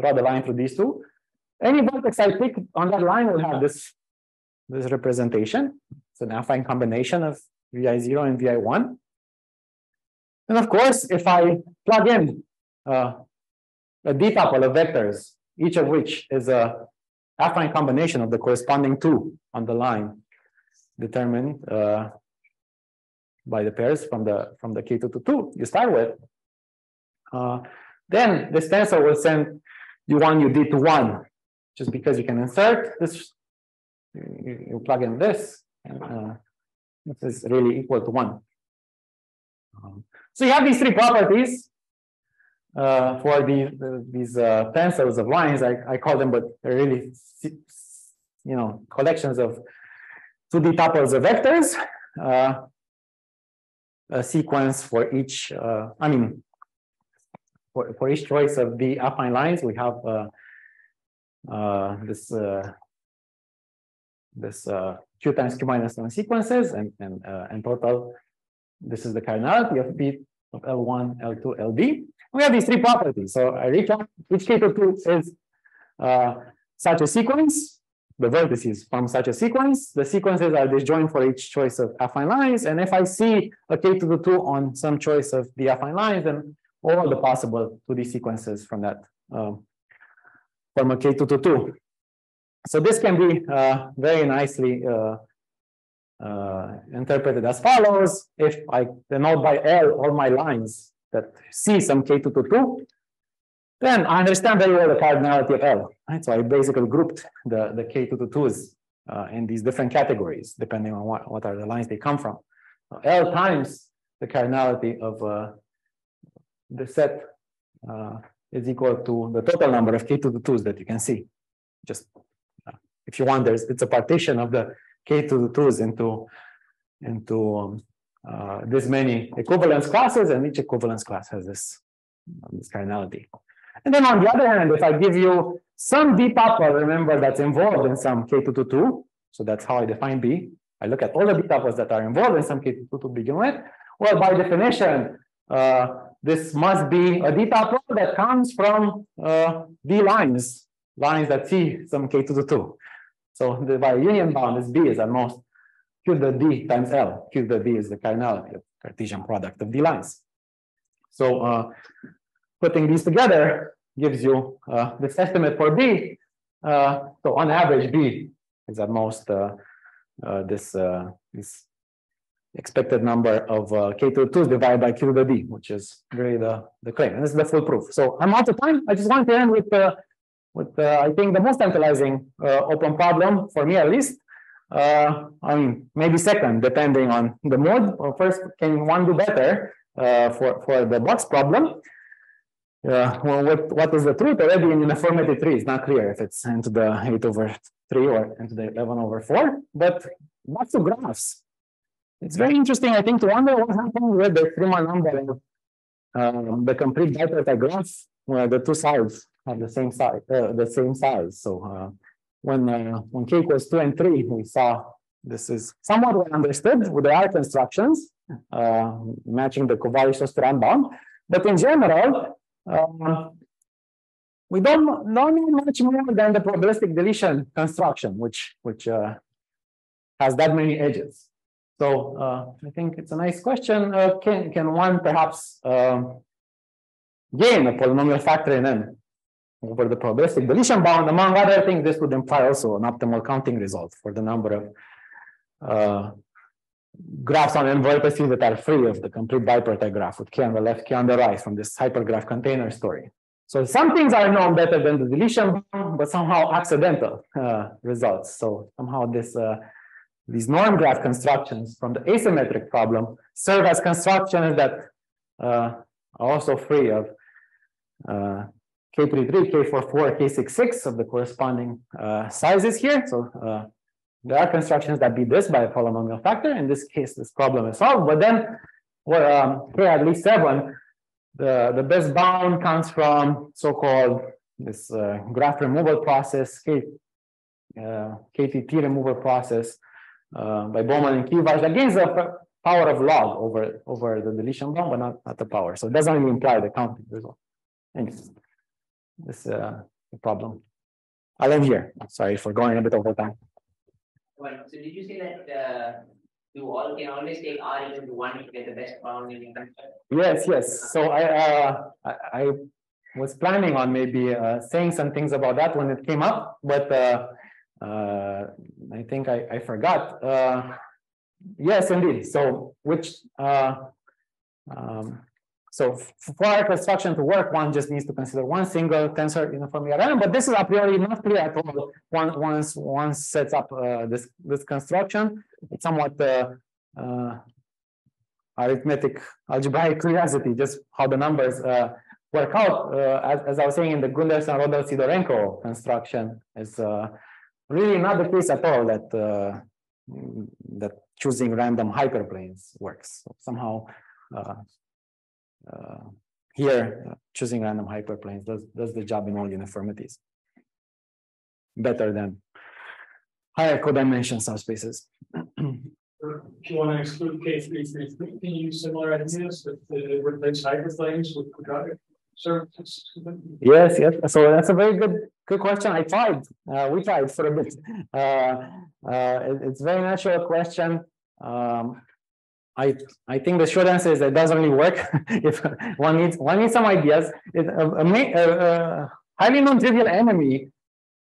A: draw the line through these two, any vertex I pick on that line will have this this representation. It's an affine combination of vi zero and vi one. And of course, if I plug in uh, a d tuple of vectors, each of which is a affine combination of the corresponding two on the line determined uh, by the pairs from the from the K2 to 2 you start with. Uh, then this tensor will send you one UD to one, just because you can insert this, you, you plug in this, and uh, this is really equal to one. Um, so you have these three properties uh, for the, the these uh, tensors of lines. I, I call them, but they're really, you know, collections of 2D tuples of vectors. Uh, a sequence for each, uh, I mean, for, for each choice of the affine lines, we have uh, uh, this this q times q minus one sequences, and and in total, this is the cardinality of P of L1, L2, LB. We have these three properties. So I recap each K2 is uh, such a sequence, the vertices from such a sequence. The sequences are disjoint for each choice of affine lines. And if I see a K to the two on some choice of the affine lines, then all the possible 2D sequences from that um, from a K2 to two. So this can be uh, very nicely uh, uh, interpreted as follows. If I denote by L all my lines that see some K2 to 2, then I understand very well the cardinality of L. Right? So I basically grouped the, the K2 to 2s uh, in these different categories, depending on what, what are the lines they come from. L times the cardinality of uh, the set uh, is equal to the total number of K2 to 2s that you can see. Just uh, if you want, there's it's a partition of the K2 to 2s into, into um, uh, this many equivalence classes, and each equivalence class has this, this cardinality. And then on the other hand, if I give you some tuple, remember that's involved in some K2 to 2, so that's how I define B. I look at all the tuples that are involved in some K2 to 2 begin with. Well, by definition, uh, this must be a tuple that comes from uh, D lines, lines that see some K2 to 2. So the by union bound is B is at most Q to the D times L. Q the D is the cardinality of Cartesian product of D lines. So uh, putting these together gives you uh, this estimate for B. Uh, so on average, B is at most uh, uh, this, uh, this expected number of K2 divided by Q to the D, which is really the, the claim. And this is the full proof. So I'm out of time. I just want to end with, with I think, the most tantalizing open problem, for me at least, uh, I mean, maybe second, depending on the mode. Or first, can one do better uh, for, for the box problem? Uh, well, what, what is the truth? Already in uniformity 3, it's not clear if it's into the 8 over 3 or into the 11 over 4. But lots of graphs. It's very interesting, I think, to wonder what happened with the Freeman number and um, the complete bipartite graph where the two sides have the same size, uh, the same size. So uh, when uh, when k equals two and three, we saw this is somewhat well understood with the R constructions, uh, matching the to bound. But in general, uh, we don't, know much more than the probabilistic deletion construction, which which uh, has that many edges. So uh, I think it's a nice question. Can can one perhaps um, gain a polynomial factor in n over the probabilistic deletion bound. Among other things, this would imply also an optimal counting result for the number of uh, graphs on n vertices that are free of the complete bipartite graph with k on the left, k on the right from this hypergraph container story. So some things are known better than the deletion bound, but somehow accidental uh, results. So somehow this uh, these norm graph constructions from the asymmetric problem serve as constructions that uh, are also free of uh, K33, K44, K66 of the corresponding uh, sizes here. So uh, there are constructions that beat this by a polynomial factor. In this case, this problem is solved. But then, well, um, here at least seven, the, the best bound comes from so-called this uh, graph removal process, K, uh, KTT removal process uh, by Bohman and Keevash that gains the power of log over, over the deletion bound, but not, not the power. So it doesn't even imply the counting result. Anyways, this uh, the problem. I'll end here. Sorry for going a bit over time.
B: Well, so did you say that uh you all can always take R equal to one to get the best bound in your?
A: Yes, yes. So I, uh, I, I was planning on maybe, uh, saying some things about that when it came up, but, uh, uh, I think I, I forgot. Uh, yes, indeed. So which, uh, um, so for our construction to work, one just needs to consider one single tensor uniformly random, but this is a priori not clear at all. One, once, one sets up, uh, this, this construction, it's somewhat, uh, uh, arithmetic algebraic curiosity, just how the numbers uh, work out. Uh, as, as I was saying in the Gunderson Rödl Sidorenko construction is uh, really not the case at all that that choosing random hyperplanes works. So somehow here uh, choosing random hyperplanes does does the job in all uniformities better than higher codimension subspaces.
C: If you want to exclude K three three three, can you use similar ideas that uh, replace hyperplanes with quadratic surfaces?
A: Yes, yes. So that's a very good, good question. I tried, uh, we tried for a bit. Uh, uh, it- it's a very natural question. Um, I, I think the short answer is it doesn't really work. If one needs, one needs some ideas. It, a, a a, a highly non-trivial enemy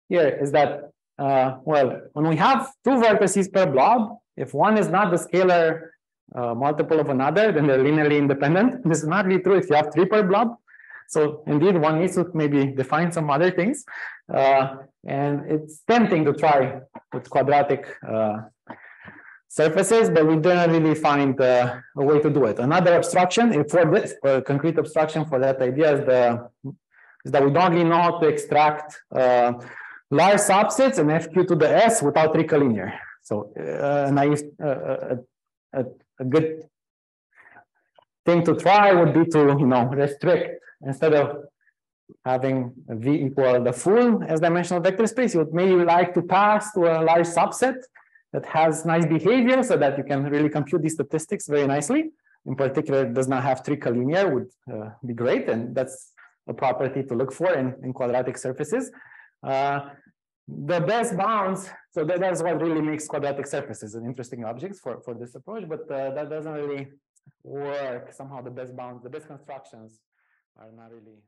A: here is that, uh, well, when we have two vertices per blob, if one is not the scalar uh, multiple of another, then they're linearly independent. This is not really true if you have three per blob. So indeed, one needs to maybe define some other things. Uh, and it's tempting to try with quadratic uh, surfaces, but we didn't really find uh, a way to do it. Another obstruction for this, a concrete obstruction for that idea is the is that we don't really know how to extract uh, large subsets and FQ to the S without recolinear. So uh, a naive, uh, a, a, a good thing to try would be to, you know, restrict instead of having V equal the full S dimensional vector space, you would maybe like to pass to a large subset that has nice behavior so that you can really compute these statistics very nicely. In particular, it does not have tricolinear would uh, be great. And that's a property to look for in, in quadratic surfaces. Uh, the best bounds, so that, that's what really makes quadratic surfaces an interesting objects for, for this approach, but uh, that doesn't really work. Somehow the best bounds, the best constructions are not really